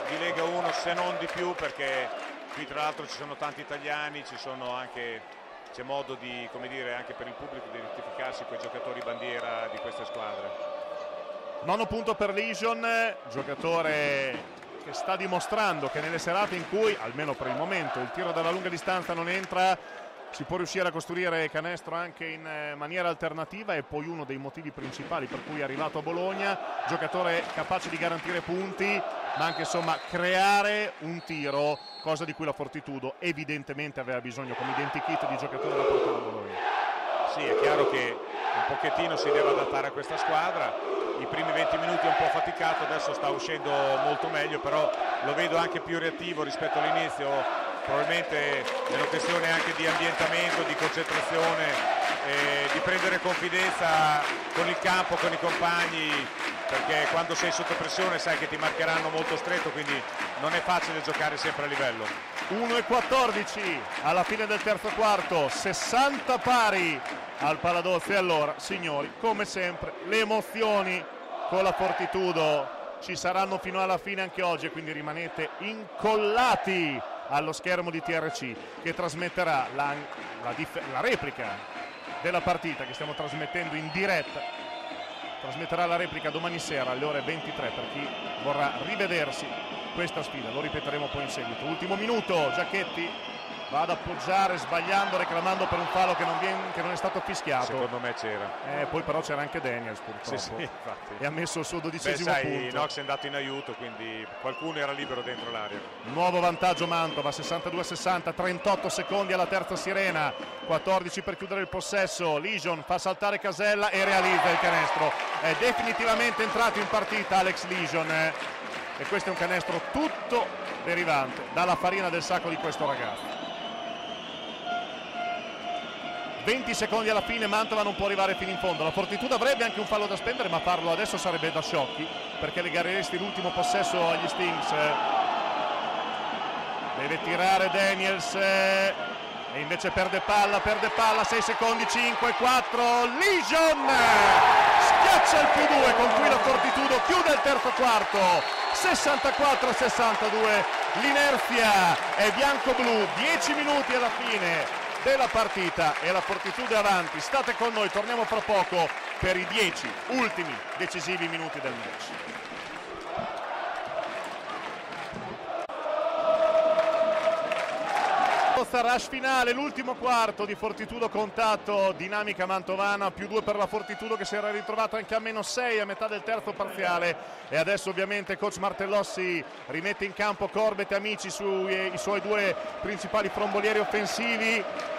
di, Lega 1 se non di più perché qui tra l'altro ci sono tanti italiani, c'è modo di, dire, anche per il pubblico di identificarsi con i giocatori bandiera di queste squadre. Nono punto per Legion, giocatore che sta dimostrando che nelle serate in cui, almeno per il momento, il tiro dalla lunga distanza non entra, si può riuscire a costruire canestro anche in eh, maniera alternativa e poi uno dei motivi principali per cui è arrivato a Bologna, giocatore capace di garantire punti ma anche insomma creare un tiro, cosa di cui la Fortitudo evidentemente aveva bisogno come identikit di giocatore da portare a Bologna. Sì, è chiaro che un pochettino si deve adattare a questa squadra, i primi 20 minuti è un po' faticato, adesso sta uscendo molto meglio, però lo vedo anche più reattivo rispetto all'inizio probabilmente è una questione anche di ambientamento, di concentrazione, eh, di prendere confidenza con il campo, con i compagni, perché quando sei sotto pressione sai che ti marcheranno molto stretto, quindi non è facile giocare sempre a livello. 1 e 14 alla fine del terzo quarto, 60 pari al Paladozzi. E allora, signori, come sempre, le emozioni con la Fortitudo ci saranno fino alla fine anche oggi, quindi rimanete incollati allo schermo di TRC che trasmetterà la, la, la replica della partita che stiamo trasmettendo in diretta. Trasmetterà la replica domani sera alle ore 23 per chi vorrà rivedersi questa sfida, lo ripeteremo poi in seguito. Ultimo minuto, Giacchetti va ad appoggiare sbagliando, reclamando per un fallo che non, viene, che non è stato fischiato. Secondo me c'era. Eh, poi però c'era anche Daniels purtroppo. Sì, sì, e ha messo il suo dodicesimo Beh, sai, punto. Knox è andato in aiuto, quindi qualcuno era libero dentro l'area. Nuovo vantaggio Mantova, 62-60, 38 secondi alla terza sirena, 14 per chiudere il possesso. Legion fa saltare Casella e realizza il canestro. È definitivamente entrato in partita Alex Legion. eh. E questo è un canestro tutto derivante dalla farina del sacco di questo ragazzo. 20 secondi alla fine, Mantova non può arrivare fino in fondo. La Fortitudo avrebbe anche un fallo da spendere, ma farlo adesso sarebbe da sciocchi, perché legaresti l'ultimo possesso agli Stings. Deve tirare Daniels e invece perde palla, perde palla, 6 secondi, 5, 4, Legion schiaccia il più 2 con cui la Fortitudo chiude il terzo quarto, 64-62, l'inerzia è bianco-blu, 10 minuti alla fine della partita e la Fortitudo è avanti, state con noi, torniamo fra poco per i 10 ultimi decisivi minuti del match. Rush finale, l'ultimo quarto di Fortitudo contatto, dinamica mantovana, più due per la Fortitudo che si era ritrovato anche a meno 6 a metà del terzo parziale e adesso ovviamente coach Martellossi rimette in campo Corbett e Amici sui i suoi due principali frombolieri offensivi.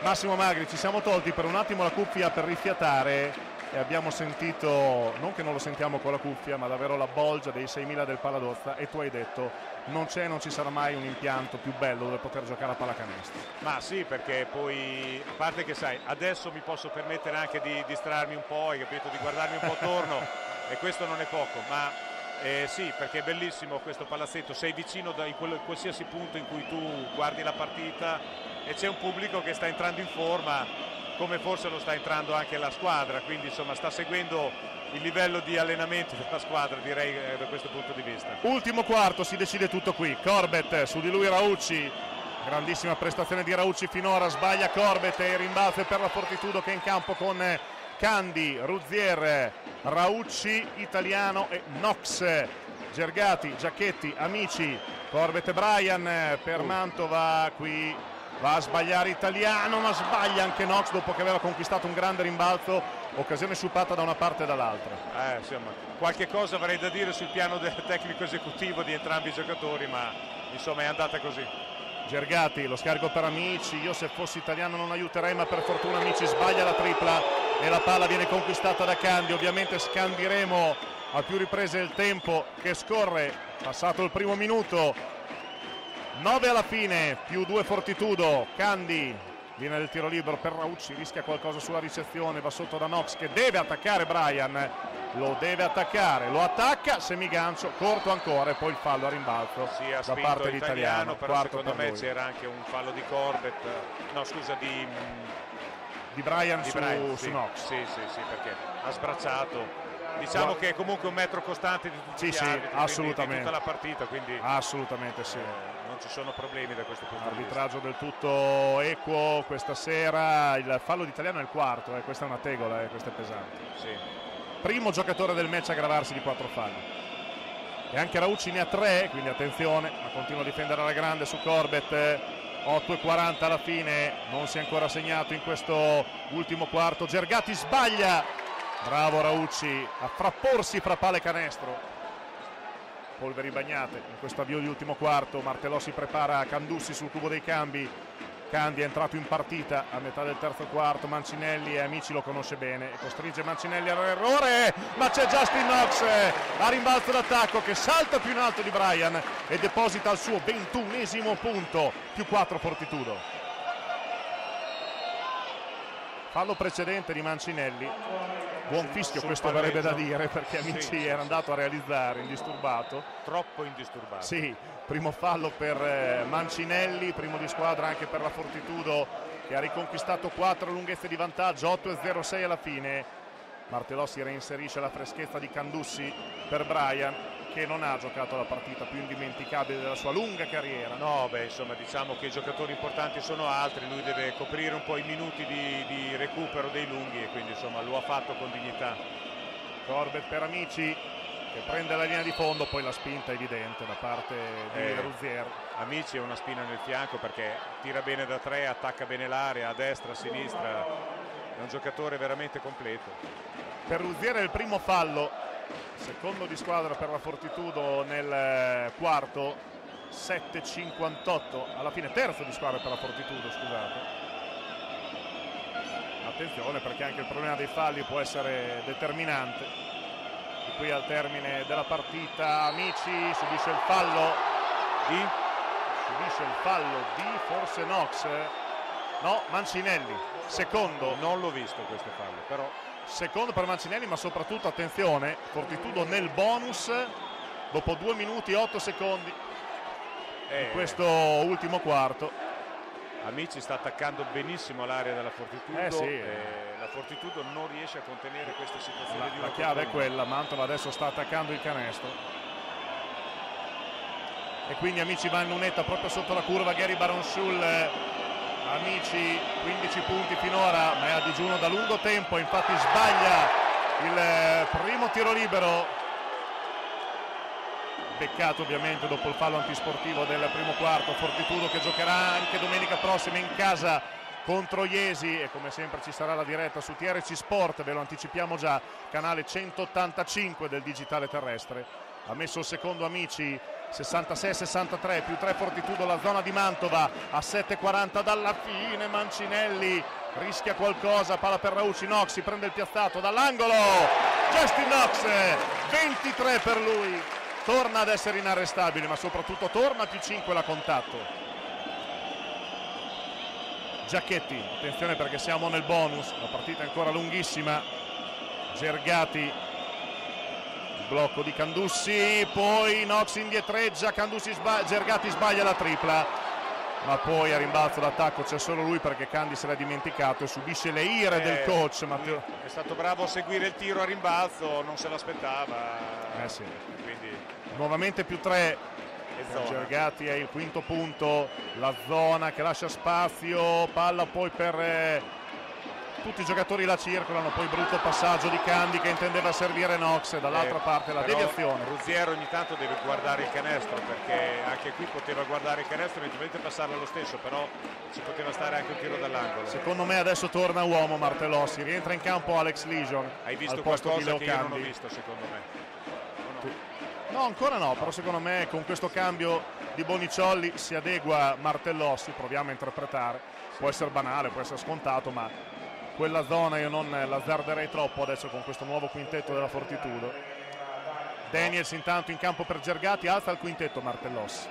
Massimo Magri, ci siamo tolti per un attimo la cuffia per rifiatare e abbiamo sentito, non che non lo sentiamo con la cuffia, ma davvero la bolgia dei 6.000 del Paladozza e tu hai detto non c'è, non ci sarà mai un impianto più bello dove poter giocare a pallacanestro. Ma sì, perché poi, a parte che sai, adesso mi posso permettere anche di distrarmi un po', hai capito, di guardarmi un po' attorno e questo non è poco, ma eh, sì, perché è bellissimo questo palazzetto, sei vicino da quello- qualsiasi punto in cui tu guardi la partita e c'è un pubblico che sta entrando in forma come forse lo sta entrando anche la squadra, quindi insomma sta seguendo il livello di allenamento della squadra direi eh, da questo punto di vista. Ultimo quarto, si decide tutto qui. Corbett, su di lui Raucci. Grandissima prestazione di Raucci finora, sbaglia Corbett e rimbalzo per la Fortitudo che è in campo con eh, Candi, Ruzier, Raucci, Italiano e Knox. Gergati, Giacchetti, Amici, Corbett e Brian eh, per Mantova qui va a sbagliare Italiano ma sbaglia anche Knox dopo che aveva conquistato un grande rimbalzo, occasione sciupata da una parte e dall'altra. Eh, insomma, qualche cosa avrei da dire sul piano del tecnico esecutivo di entrambi i giocatori, ma insomma è andata così. Gergati, lo scarico per Amici, io se fossi italiano non aiuterei ma per fortuna Amici sbaglia la tripla e la palla viene conquistata da Candi, ovviamente scandiremo a più riprese il tempo che scorre, passato il primo minuto, 9 alla fine, più 2 Fortitudo, Candi viene del tiro libero per Raucci, rischia qualcosa sulla ricezione, va sotto da Knox che deve attaccare Brian, lo deve attaccare, lo attacca, semigancio, corto ancora e poi il fallo a rimbalzo Sì, da parte di italiano, però secondo me lui. c'era anche un fallo di Corbett, no scusa di, di Brian, di su, Brian, su sì, Knox. Sì, sì, sì, perché ha sbracciato. Diciamo che è comunque un metro costante di tutti Sì, gli sì, arbitri, assolutamente. tutta la partita, quindi Assolutamente sì. eh, non ci sono problemi da questo punto di vista. Arbitraggio del tutto equo questa sera, il fallo di italiano è il quarto, eh, questa è una tegola, eh, questa è pesante. Sì. Primo giocatore del match a gravarsi di quattro falli. E anche Raucci ne ha tre, quindi attenzione, ma continua a difendere alla grande su Corbett. 8,40 alla fine, non si è ancora segnato in questo ultimo quarto. Gergati sbaglia, bravo Raucci a frapporsi fra pale e canestro. Polveri bagnate in questo avvio di ultimo quarto. Martellò si prepara Candussi sul tubo dei cambi. Candi è entrato in partita a metà del terzo quarto. Mancinelli e Amici lo conosce bene. E costringe Mancinelli all'errore. Ma c'è Justin Knox eh, a rimbalzo d'attacco che salta più in alto di Brian e deposita il suo ventunesimo punto. Più 4 Fortitudo. Fallo precedente di Mancinelli. Buon fischio, questo verrebbe da dire perché Amici sì, era andato a realizzare indisturbato. Troppo indisturbato. Sì, primo fallo per eh, Mancinelli, primo di squadra anche per la Fortitudo che ha riconquistato 4 lunghezze di vantaggio, 8 e 0-6 alla fine. Martellossi reinserisce la freschezza di Candussi per Brian che non ha giocato la partita più indimenticabile della sua lunga carriera. No, beh, insomma, diciamo che i giocatori importanti sono altri, lui deve coprire un po' i minuti di, di recupero dei lunghi e quindi insomma lo ha fatto con dignità. Corbett per Amici, che prende la linea di fondo, poi la spinta evidente da parte di eh, Ruzier. Amici è una spina nel fianco perché tira bene da tre, attacca bene l'area a destra, a sinistra, è un giocatore veramente completo. Per Ruzier è il primo fallo, secondo di squadra per la Fortitudo nel eh, quarto, 7-58, alla fine terzo di squadra per la Fortitudo, scusate. Attenzione perché anche il problema dei falli può essere determinante. E qui al termine della partita Amici subisce il fallo di subisce il fallo di forse Nox no Mancinelli secondo. Non l'ho visto questo fallo però secondo per Mancinelli ma soprattutto attenzione Fortitudo nel bonus dopo 2 minuti e 8 secondi eh. in questo ultimo quarto Amici sta attaccando benissimo l'area della Fortitudo eh sì. la Fortitudo non riesce a contenere queste situazioni la, la chiave è quella Mantova adesso sta attaccando il canestro e quindi Amici va in lunetta proprio sotto la curva Gary Baronschul Amici 15 punti finora ma è a digiuno da lungo tempo infatti sbaglia il primo tiro libero peccato ovviamente dopo il fallo antisportivo del primo quarto Fortitudo che giocherà anche domenica prossima in casa contro Iesi e come sempre ci sarà la diretta su TRC Sport, ve lo anticipiamo già, canale 185 del digitale terrestre. Ha messo il secondo Amici. 66-63 più 3 Fortitudo la zona di Mantova. A 7.40 dalla fine Mancinelli rischia qualcosa palla per Rauci Nox prende il piazzato dall'angolo. Justin Knox 23 per lui. Torna ad essere inarrestabile ma soprattutto torna più 5 la contatto. Giacchetti attenzione perché siamo nel bonus la partita è ancora lunghissima. Gergati blocco di Candussi poi Nox indietreggia Candussi sbaglia, Gergati sbaglia la tripla ma poi a rimbalzo d'attacco c'è solo lui perché Candy se l'ha dimenticato e subisce le ire eh, del coach Matteo. è stato bravo a seguire il tiro a rimbalzo non se l'aspettava eh sì. quindi nuovamente più 3 Gergati è il quinto punto la zona che lascia spazio palla poi per eh, tutti i giocatori la circolano poi brutto passaggio di Candy che intendeva servire Nox e dall'altra eh, parte la deviazione. Ruziero ogni tanto deve guardare il canestro perché anche qui poteva guardare il canestro eventualmente passarlo lo stesso però ci poteva stare anche un tiro dall'angolo. Secondo me adesso torna uomo Martellossi rientra in campo Alex Legion hai visto al posto di Leo che non ho visto secondo me? No, ancora no, però secondo me con questo cambio di Boniciolli si adegua Martellossi, proviamo a interpretare. Può essere banale, può essere scontato, ma quella zona io non l'azzarderei troppo adesso con questo nuovo quintetto della Fortitudo. Daniels intanto in campo per Gergati, alza il quintetto Martellossi.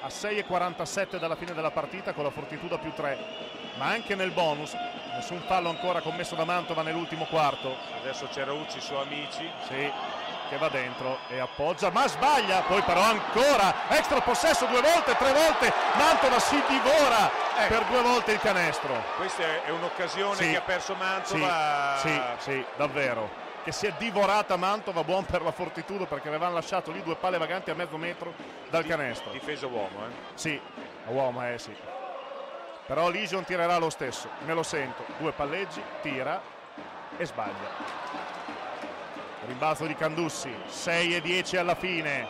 A 6,47 dalla fine della partita con la Fortitudo più 3, ma anche nel bonus, nessun fallo ancora commesso da Mantova nell'ultimo quarto. Adesso c'è Raucci su Amici. Sì, che va dentro e appoggia ma sbaglia poi però ancora extra possesso due volte tre volte Mantova si divora ecco. per due volte il canestro. Questa è un'occasione sì, che ha perso Mantova. Sì, sì, sì, davvero. Che si è divorata Mantova buon per la Fortitudo perché avevano lasciato lì due palle vaganti a mezzo metro dal canestro. difesa uomo eh? sì, uomo eh sì. Però Lision tirerà lo stesso me lo sento. Due palleggi, tira e sbaglia rimbalzo di Candussi 6 e 10 alla fine.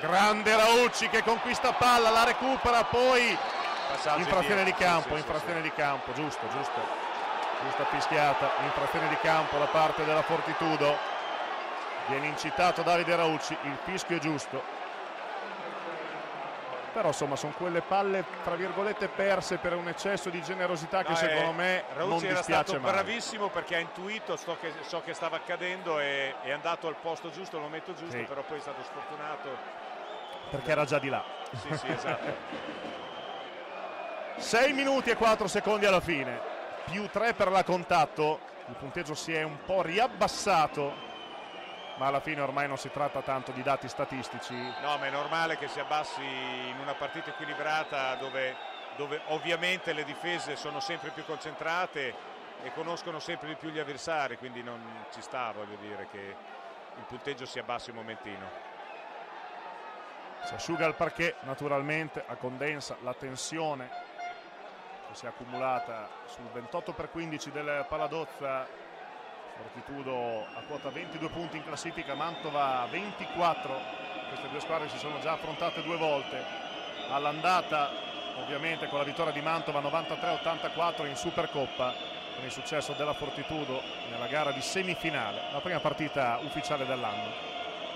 Grande Raucci che conquista palla la recupera poi Passaggio infrazione di campo sì, infrazione sì, di campo giusto giusto. Giusta fischiata infrazione di campo da parte della Fortitudo. Viene incitato Davide Raucci il fischio è giusto però insomma sono quelle palle tra virgolette perse per un eccesso di generosità che no, secondo eh, me Raucci non era stato mai. bravissimo perché ha intuito so che, so che stava accadendo e è andato al posto giusto al momento giusto sì. però poi è stato sfortunato. Perché era già di là. Sì sì esatto. 6 minuti e 4 secondi alla fine. Più 3 per la contatto. Il punteggio si è un po' riabbassato ma alla fine ormai non si tratta tanto di dati statistici. No, ma è normale che si abbassi in una partita equilibrata dove, dove ovviamente le difese sono sempre più concentrate e conoscono sempre di più gli avversari, quindi non ci sta, voglio dire, che il punteggio si abbassi un momentino. Si asciuga il parquet naturalmente, a condensa la tensione che si è accumulata sul 28 per 15 del Paladozza Fortitudo a quota 22 punti in classifica, Mantova 24. Queste due squadre si sono già affrontate due volte. All'andata, ovviamente con la vittoria di Mantova 93-84 in Supercoppa, con il successo della Fortitudo nella gara di semifinale, la prima partita ufficiale dell'anno.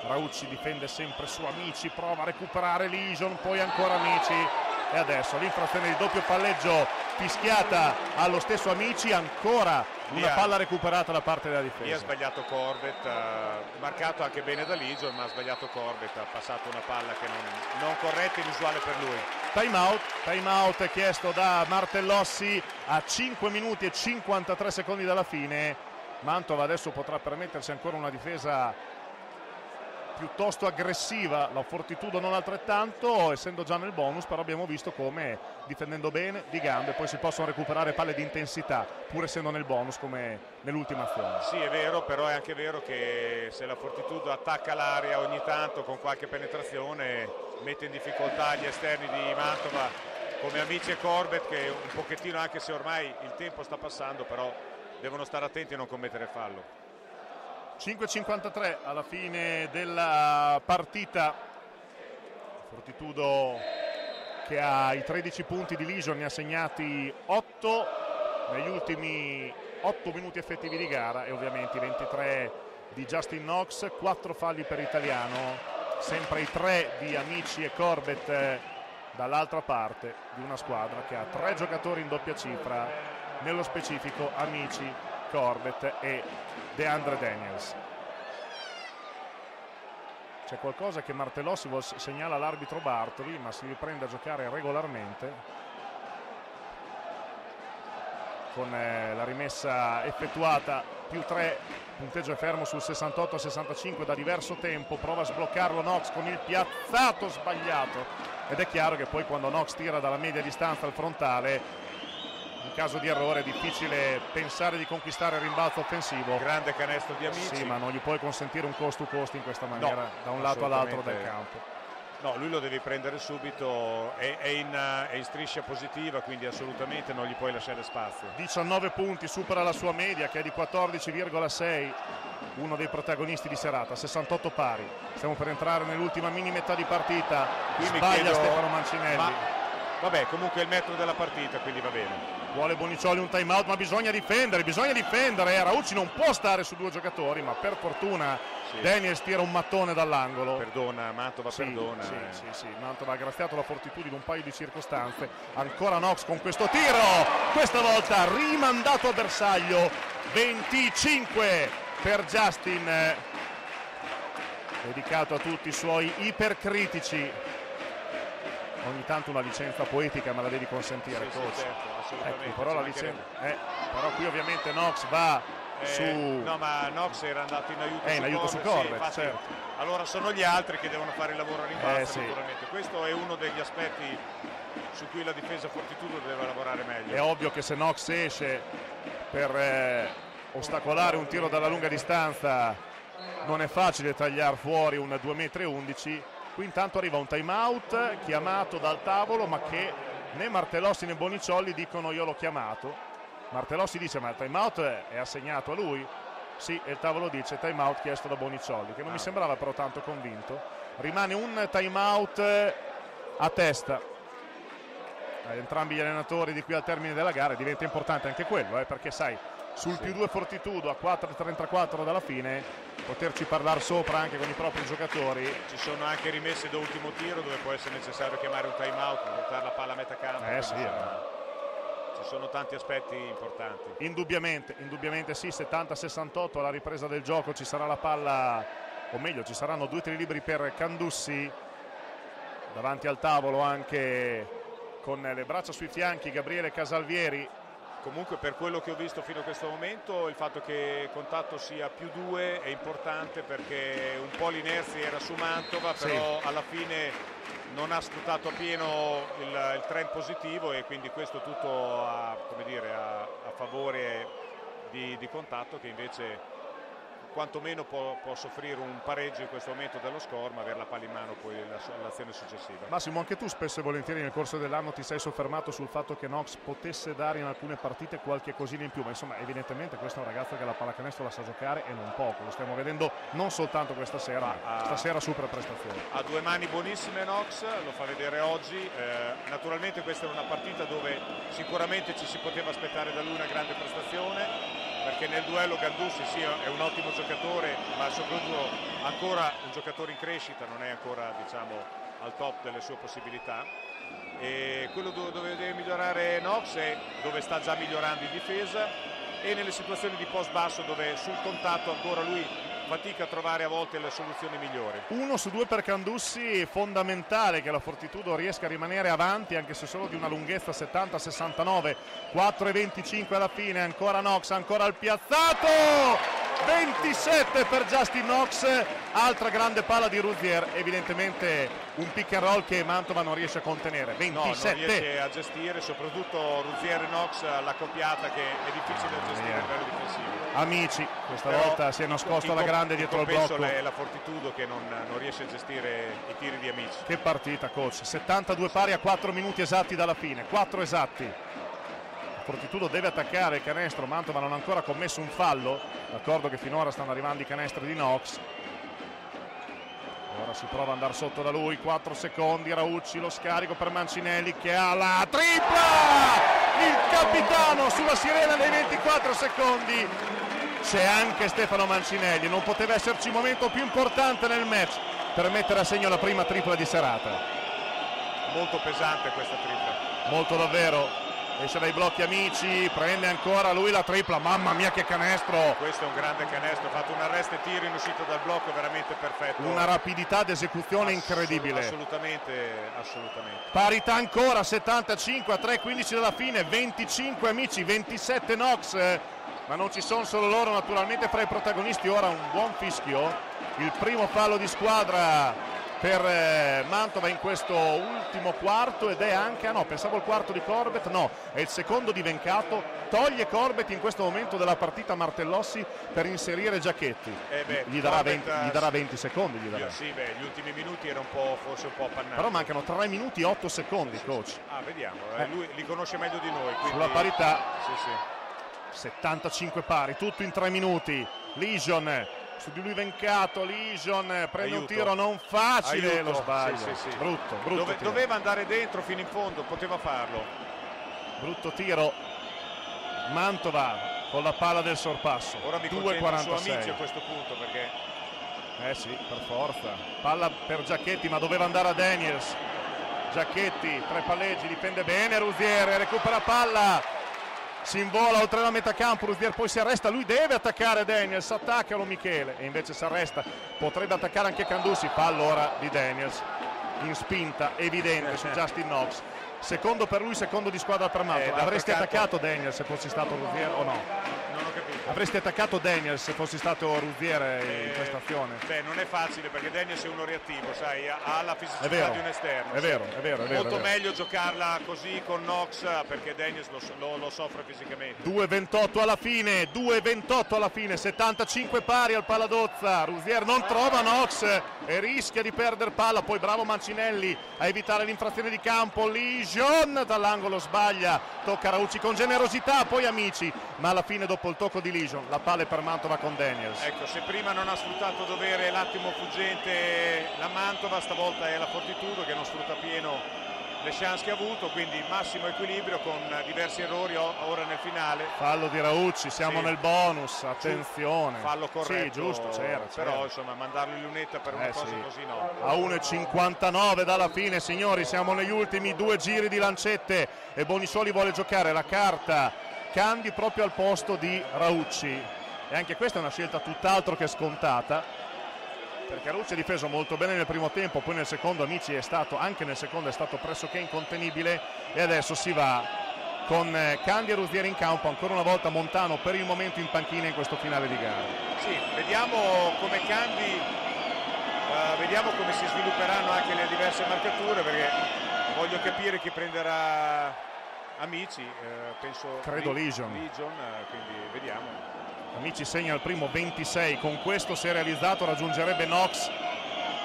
Raucci difende sempre su Amici, prova a recuperare Lijon, poi ancora Amici e adesso l'infrazione di doppio palleggio fischiata allo stesso Amici, ancora una palla recuperata da parte della difesa. Lì ha sbagliato Corbett, uh, marcato anche bene da Lijon, ma ha sbagliato Corbett, ha passato una palla che non, non corretta, inusuale per lui. Time out, time out chiesto da Martellossi a 5 minuti e 53 secondi dalla fine. Mantova adesso potrà permettersi ancora una difesa piuttosto aggressiva, la Fortitudo non altrettanto, essendo già nel bonus, però abbiamo visto come difendendo bene di gambe poi si possono recuperare palle di intensità, pur essendo nel bonus come nell'ultima azione. Sì, è vero, però è anche vero che se la Fortitudo attacca l'area ogni tanto con qualche penetrazione, mette in difficoltà gli esterni di Mantova come Amici e Corbett che un pochettino, anche se ormai il tempo sta passando, però devono stare attenti a non commettere fallo. 5.53 alla fine della partita. Fortitudo che ha i 13 punti di Legion ne ha segnati 8 negli ultimi 8 minuti effettivi di gara e ovviamente i 23 di Justin Knox 4 falli per Italiano sempre i 3 di Amici e Corbett eh, dall'altra parte di una squadra che ha 3 giocatori in doppia cifra nello specifico Amici, Corbett e DeAndre Daniels. C'è qualcosa che Martellossi segnala all'arbitro Bartoli, ma si riprende a giocare regolarmente. Con eh, la rimessa effettuata più 3, punteggio è fermo sul 68-65 da diverso tempo, prova a sbloccarlo Knox con il piazzato sbagliato ed è chiaro che poi quando Knox tira dalla media distanza al frontale caso di errore è difficile pensare di conquistare il rimbalzo offensivo. Grande canestro di amici. Sì, ma non gli puoi consentire un cost to cost in questa maniera no, da un lato all'altro del campo. No, lui lo devi prendere subito, è, è, in, è, in, striscia positiva, quindi assolutamente non gli puoi lasciare spazio. 19 punti, supera la sua media che è di 14,6, uno dei protagonisti di serata, 68 pari. Stiamo per entrare nell'ultima mini metà di partita, Qui sbaglia chiedo, Stefano Mancinelli. Ma, vabbè, comunque è il metro della partita, quindi va bene. Vuole Bonicioli un time out, ma bisogna difendere, bisogna difendere. Raucci non può stare su due giocatori, ma per fortuna sì. Daniels tira un mattone dall'angolo. Perdona, Mantova sì, perdona. Sì, eh. sì, sì, Mantova ha graziato la fortitudine un paio di circostanze. Ancora Knox con questo tiro, questa volta rimandato a bersaglio. 25 per Justin, dedicato a tutti i suoi ipercritici ogni tanto una licenza poetica me la devi consentire sì, sì, certo, ecco, però, licenza, eh, però qui ovviamente Knox va eh, su no ma Knox era andato in aiuto eh, su in aiuto Corbett, su Corbett sì, infatti, certo. allora sono gli altri che devono fare il lavoro a rimbalzo eh, naturalmente questo è uno degli aspetti su cui la difesa Fortitudo deve lavorare meglio. È ovvio che se Knox esce per eh, ostacolare un tiro dalla lunga distanza non è facile tagliare fuori un 2,11 m Qui intanto arriva un time out chiamato dal tavolo ma che né Martellossi né Boniciolli dicono io l'ho chiamato. Martellossi dice ma il time out è assegnato a lui? Sì, e il tavolo dice time out chiesto da Boniciolli, che non mi ah. sembrava però tanto convinto. Rimane un time out a testa entrambi gli allenatori di qui al termine della gara, diventa importante anche quello, eh, perché sai, sul più 2 Fortitudo a 4.34 dalla fine poterci parlare sopra anche con i propri giocatori. Ci sono anche rimesse da ultimo tiro dove può essere necessario chiamare un time out portare la palla a metà campo eh, sì, eh. ci sono tanti aspetti importanti. Indubbiamente indubbiamente sì 70-68 alla ripresa del gioco ci sarà la palla o meglio ci saranno due tiri liberi per Candussi. Davanti al tavolo anche con le braccia sui fianchi Gabriele Casalvieri comunque per quello che ho visto fino a questo momento il fatto che contatto sia più due è importante perché un po' l'inerzia era su Mantova però sì. alla fine non ha sfruttato appieno il, il trend positivo e quindi questo tutto a, dire, a, a favore di, di, contatto che invece quantomeno può, può, soffrire un pareggio in questo momento dello score ma avere la palla in mano poi l'azione successiva. Massimo anche tu spesso e volentieri nel corso dell'anno ti sei soffermato sul fatto che Knox potesse dare in alcune partite qualche cosina in più ma insomma evidentemente questo è un ragazzo che la pallacanestro la sa giocare e non poco. Lo stiamo vedendo non soltanto questa sera ma stasera super prestazione ha due mani buonissime Knox lo fa vedere oggi. Eh, naturalmente questa è una partita dove sicuramente ci si poteva aspettare da lui una grande prestazione perché nel duello Gandussi sì, è un ottimo giocatore ma soprattutto ancora un giocatore in crescita non è ancora diciamo, al top delle sue possibilità. E quello dove deve migliorare Knox è dove sta già migliorando in difesa e nelle situazioni di post basso dove sul contatto ancora lui fatica a trovare a volte le soluzioni migliori. Uno su due per Candussi, fondamentale che la Fortitudo riesca a rimanere avanti anche se solo di una lunghezza 70-69, 4,25 alla fine, ancora Knox, ancora il piazzato! 27 per Justin Knox, altra grande palla di Ruzier, evidentemente un pick and roll che Mantova non riesce a contenere. 27. No, non riesce a gestire, soprattutto Ruzier e Knox la coppiata che è difficile da gestire a livello difensivo. Amici, questa Però, volta si è nascosto alla grande dietro il blocco. è la Fortitudo che non, non riesce a gestire i tiri di Amici. Che partita coach, 72 pari a 4 minuti esatti dalla fine, 4 esatti. Fortitudo deve attaccare il canestro, Mantova non ha ancora commesso un fallo, d'accordo che finora stanno arrivando i canestri di Knox. Ora si prova ad andare sotto da lui, 4 secondi, Raucci lo scarico per Mancinelli che ha la tripla! Il capitano sulla sirena dei 24 secondi. C'è anche Stefano Mancinelli, non poteva esserci un momento più importante nel match per mettere a segno la prima tripla di serata. Molto pesante questa tripla. Molto davvero, esce dai blocchi amici, prende ancora lui la tripla, mamma mia che canestro! Questo è un grande canestro, ha fatto un arresto e tiro in uscita dal blocco veramente perfetto. Una rapidità d'esecuzione Assolut- incredibile. Assolutamente, assolutamente. Parità ancora, 75 a 3, 15 dalla fine, 25 amici, 27 Nox, ma non ci sono solo loro naturalmente fra i protagonisti, ora un buon fischio, il primo fallo di squadra per eh, Mantova in questo ultimo quarto ed è anche, ah no, pensavo il quarto di Corbett, no, è il secondo di Vencato, toglie Corbett in questo momento della partita Martellossi per inserire Giacchetti, eh beh, gli, darà 20, gli, darà 20, secondi. Gli darà. Sì, beh, gli ultimi minuti era un po', forse un po' appannato. Però mancano 3 minuti e 8 secondi, coach. Ah, vediamo, eh, eh. lui li conosce meglio di noi. Quindi... Sulla parità, sì, sì. 75 pari, tutto in 3 minuti. Legion su di lui Vencato, Lision prende Aiuto. un tiro non facile, Aiuto. lo sbaglio. Sì, sì, sì. Brutto, brutto Dove, doveva andare dentro fino in fondo, poteva farlo. Brutto tiro. Mantova con la palla del sorpasso. Ora mi 2,46 amici a questo punto perché Eh sì, per forza. Palla per Giacchetti, ma doveva andare a Daniels. Giacchetti, tre palleggi, difende bene Rusiere, recupera palla si invola oltre la metà campo, Ruzier poi si arresta, lui deve attaccare Daniels, attaccalo Michele e invece si arresta, potrebbe attaccare anche Candussi, fa allora di Daniels in spinta evidente su Justin Knox. Secondo per lui, secondo di squadra per Mantova. Eh, Avresti attaccato Daniels se fossi stato Ruzier o no? Avresti attaccato Daniels se fossi stato Ruzziere in eh, questa azione? Beh, non è facile perché Daniels è uno reattivo, sai, ha la fisicità vero, di un esterno. È vero, è vero, è vero. Molto è vero. meglio giocarla così con Knox perché Daniels lo, lo, lo soffre fisicamente. 2-28 alla fine, 2-28 alla fine, 75 pari al Paladozza. Ruzzier non trova Knox e rischia di perdere palla. Poi bravo Mancinelli a evitare l'infrazione di campo. Ligion dall'angolo sbaglia, tocca Raucci con generosità, poi amici, ma alla fine dopo il tocco di Legion, la palla per Mantova con Daniels. Ecco, se prima non ha sfruttato dovere l'attimo fuggente la Mantova, stavolta è la Fortitudo che non sfrutta pieno le chance che ha avuto, quindi massimo equilibrio con diversi errori ora nel finale. Fallo di Raucci, siamo sì. nel bonus, attenzione. Fallo corretto. Sì, giusto, c'era. Però insomma mandarlo in lunetta per una eh, cosa sì. così no. A 1,59 dalla fine, signori, siamo negli ultimi due giri di lancette e Bonisoli vuole giocare la carta Candi proprio al posto di Raucci e anche questa è una scelta tutt'altro che scontata perché Raucci ha difeso molto bene nel primo tempo poi nel secondo Amici è stato anche nel secondo è stato pressoché incontenibile e adesso si va con eh, Candi e Rusieri in campo ancora una volta Montano per il momento in panchina in questo finale di gara. Sì, vediamo come Candi uh, vediamo come si svilupperanno anche le diverse marcature perché voglio capire chi prenderà amici, eh, penso credo Legion, Legion eh, quindi vediamo. Amici segna il primo 26, con questo se realizzato raggiungerebbe Knox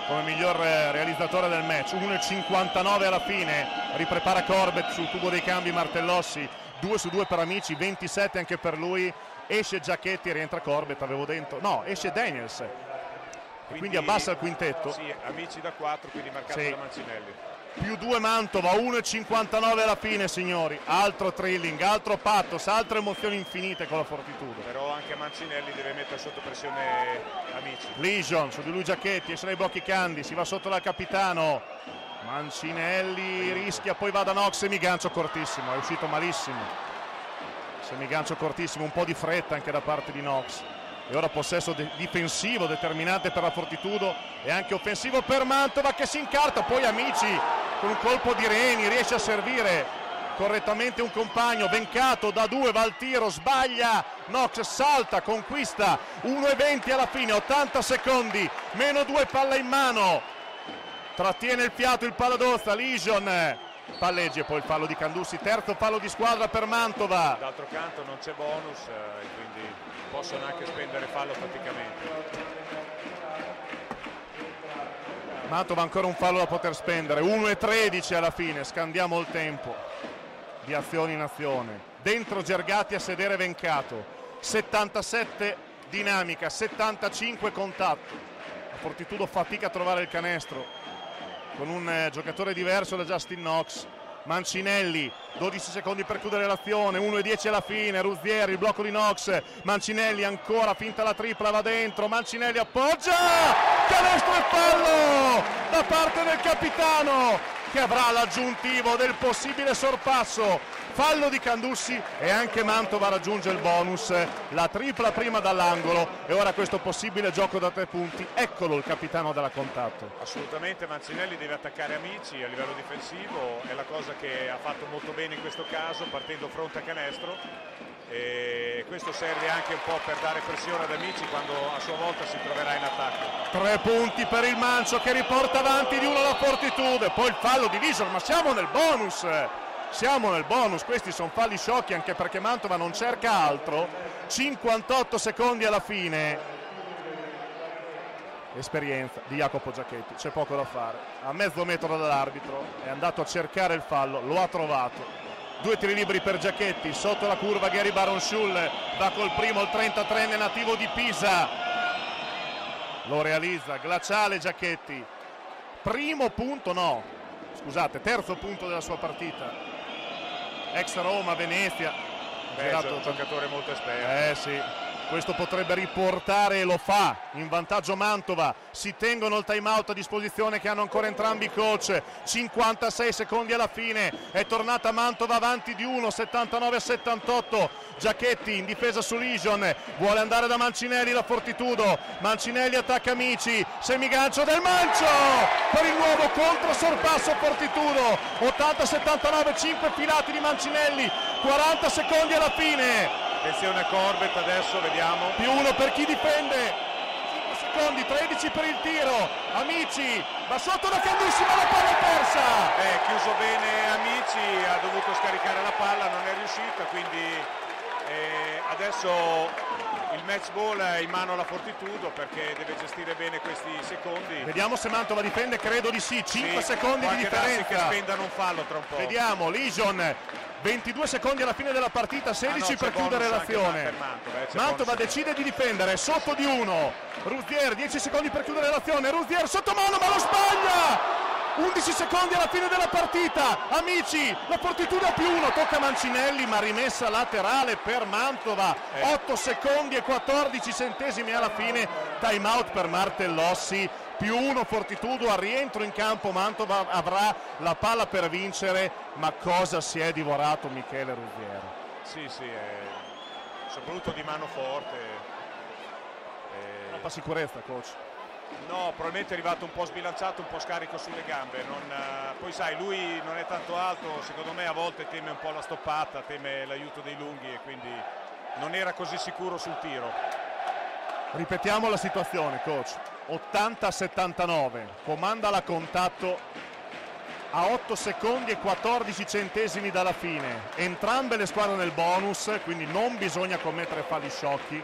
come miglior eh, realizzatore del match. 1,59 alla fine. Riprepara Corbett sul tubo dei cambi Martellossi. 2 su 2 per Amici 27 anche per lui. Esce Giacchetti rientra Corbett avevo dentro no esce Daniels. Quindi, quindi abbassa il quintetto. sì, Amici da 4 quindi marcato sì. da Mancinelli più 2 Mantova 1,59 alla fine signori. Altro thrilling, altro pathos altre emozioni infinite con la Fortitudo però anche Mancinelli deve mettere sotto pressione Amici. Legion su di lui Giacchetti esce dai blocchi Candi si va sotto dal capitano. Mancinelli rischia poi va da Nox e mi gancio cortissimo è uscito malissimo. Se mi gancio cortissimo un po' di fretta anche da parte di Nox e ora possesso de- difensivo determinante per la Fortitudo e anche offensivo per Mantova che si incarta. Poi Amici con un colpo di Reni riesce a servire correttamente un compagno Vencato da due va al tiro sbaglia Nox salta conquista 1,20 alla fine 80 secondi meno due palla in mano. Trattiene il fiato il paladozza Lision palleggi e poi il fallo di Candussi terzo fallo di squadra per Mantova. D'altro canto non c'è bonus eh, quindi possono anche spendere fallo praticamente Mantova ancora un fallo da poter spendere 1,13 alla fine scandiamo il tempo di azione in azione. Dentro Gergati a sedere Vencato 77 dinamica 75 contatto la Fortitudo fatica a trovare il canestro con un eh, giocatore diverso da Justin Knox. Mancinelli 12 secondi per chiudere l'azione 1 e 10 alla fine Ruzzieri il blocco di Knox. Mancinelli ancora finta la tripla va dentro Mancinelli appoggia! Canestro e fallo da parte del capitano che avrà l'aggiuntivo del possibile sorpasso. Fallo di Candussi e anche Mantova raggiunge il bonus, la tripla prima dall'angolo e ora questo possibile gioco da tre punti, eccolo il capitano della contatto. Assolutamente Mancinelli deve attaccare Amici a livello difensivo, è la cosa che ha fatto molto bene in questo caso partendo fronte a canestro e questo serve anche un po' per dare pressione ad Amici quando a sua volta si troverà in attacco. Tre punti per il Mancio che riporta avanti di uno la Fortitude, poi il fallo di Visor, ma siamo nel bonus siamo nel bonus, questi sono falli sciocchi anche perché Mantova non cerca altro, 58 secondi alla fine. Esperienza di Jacopo Giacchetti, c'è poco da fare. A mezzo metro dall'arbitro è andato a cercare il fallo, lo ha trovato. Due tiri liberi per Giacchetti, sotto la curva Gary Baron Schul, va col primo il 33enne nativo di Pisa. Lo realizza, glaciale Giacchetti. Primo punto no, scusate, terzo punto della sua partita ex Roma, Venezia. Beh, girato... un giocatore molto esperto. Eh sì, questo potrebbe riportare e lo fa in vantaggio Mantova. Si tengono il time out a disposizione che hanno ancora entrambi i coach. 56 secondi alla fine. È tornata Mantova avanti di 1, 79 78. Giacchetti in difesa su Lision, vuole andare da Mancinelli la Fortitudo, Mancinelli attacca Amici, semigancio del Mancio per il nuovo contro sorpasso Fortitudo, 80-79, 5 filati di Mancinelli, 40 secondi alla fine. Attenzione a Corbett adesso, vediamo. Più uno per chi difende, 5 secondi, 13 per il tiro, Amici, va sotto da Candussi ma la palla persa. Eh, chiuso bene Amici, ha dovuto scaricare la palla, non è riuscita, quindi e adesso il match ball è in mano alla Fortitudo perché deve gestire bene questi secondi. Vediamo se Mantova difende, credo di sì, 5 sì, secondi di differenza. che spendano un fallo tra un po'. Vediamo, Lision 22 secondi alla fine della partita, 16 ah no, per chiudere l'azione. Mantova, eh, Mantova decide di difendere, sotto di uno. Ruzier, 10 secondi per chiudere l'azione. Ruzier sotto mano, ma lo sbaglia! 11 secondi alla fine della partita. Amici la fortitudo più 1 tocca Mancinelli ma rimessa laterale per Mantova. 8 secondi e 14 centesimi alla fine. Time out per Martellossi. Più 1 Fortitudo al rientro in campo. Mantova avrà la palla per vincere ma cosa si è divorato Michele Ruggiero sì sì eh, soprattutto di mano forte. Eh... troppa sicurezza coach No, probabilmente è arrivato un po' sbilanciato, un po' scarico sulle gambe. Non, uh, poi sai, lui non è tanto alto, secondo me a volte teme un po' la stoppata, teme l'aiuto dei lunghi e quindi non era così sicuro sul tiro. Ripetiamo la situazione, coach. 80-79, comanda la contatto a 8 secondi e 14 centesimi dalla fine. Entrambe le squadre nel bonus, quindi non bisogna commettere falli sciocchi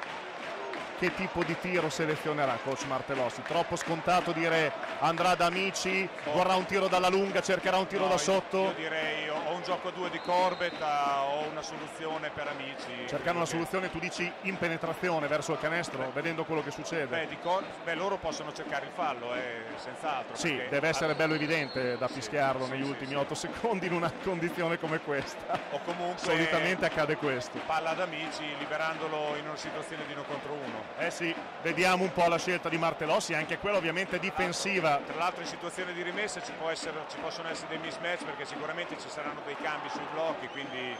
che tipo di tiro selezionerà coach Martellossi? Troppo scontato dire andrà da Amici, vorrà un tiro dalla lunga, cercherà un tiro No, da io- sotto? Io, direi o un gioco a due di Corbett ah, o una soluzione per amici. Cercare una soluzione, tu dici in penetrazione verso il canestro, vedendo quello che succede. Beh, di Cor- beh, loro possono cercare il fallo, eh, senz'altro. Sì, deve essere bello evidente da fischiarlo sì, negli sì, ultimi sì. 8 secondi in una condizione come questa. O comunque Solitamente accade questo. palla ad amici liberandolo in una situazione di uno contro uno. Eh sì, vediamo un po' la scelta di Martellossi, anche quella ovviamente difensiva. Tra l'altro in situazione di rimessa ci, può essere- ci possono essere dei mismatch perché sicuramente ci saranno dei cambi sui blocchi, quindi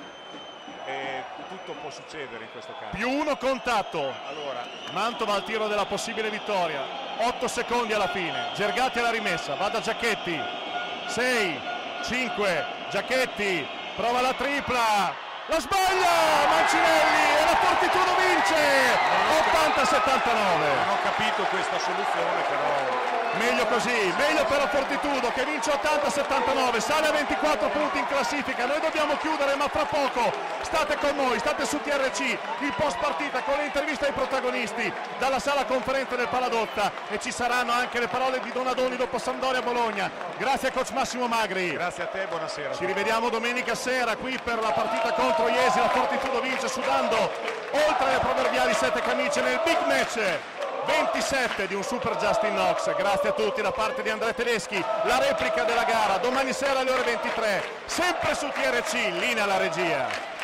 eh, tutto può succedere in questo caso. Più uno contatto, Allora, Mantova al tiro della possibile vittoria. 8 secondi alla fine. Gergatti alla rimessa. Va da Giacchetti. 6, 5. Giacchetti. Prova la tripla. La sbaglia! Mancinelli e la Fortitudo vince! 80-79. non ho capito questa soluzione, però Meglio così, meglio per la Fortitudo che vince 80-79, sale a 24 punti in classifica. Noi dobbiamo chiudere, ma fra poco state con noi, state su TRC, il post partita con le interviste ai protagonisti dalla sala conferenza del Paladotta e ci saranno anche le parole di Donadoni dopo Sandoria Bologna. Grazie a coach Massimo Magri. grazie a te, buonasera. Ci rivediamo domenica sera qui per la partita contro Iesi. La Fortitudo vince sudando oltre le proverbiali sette camicie nel big match 27 di un Super Justin Knox. Grazie a tutti da parte di Andrea Tedeschi. La replica della gara domani sera alle ore 23, sempre su TRC, linea alla regia.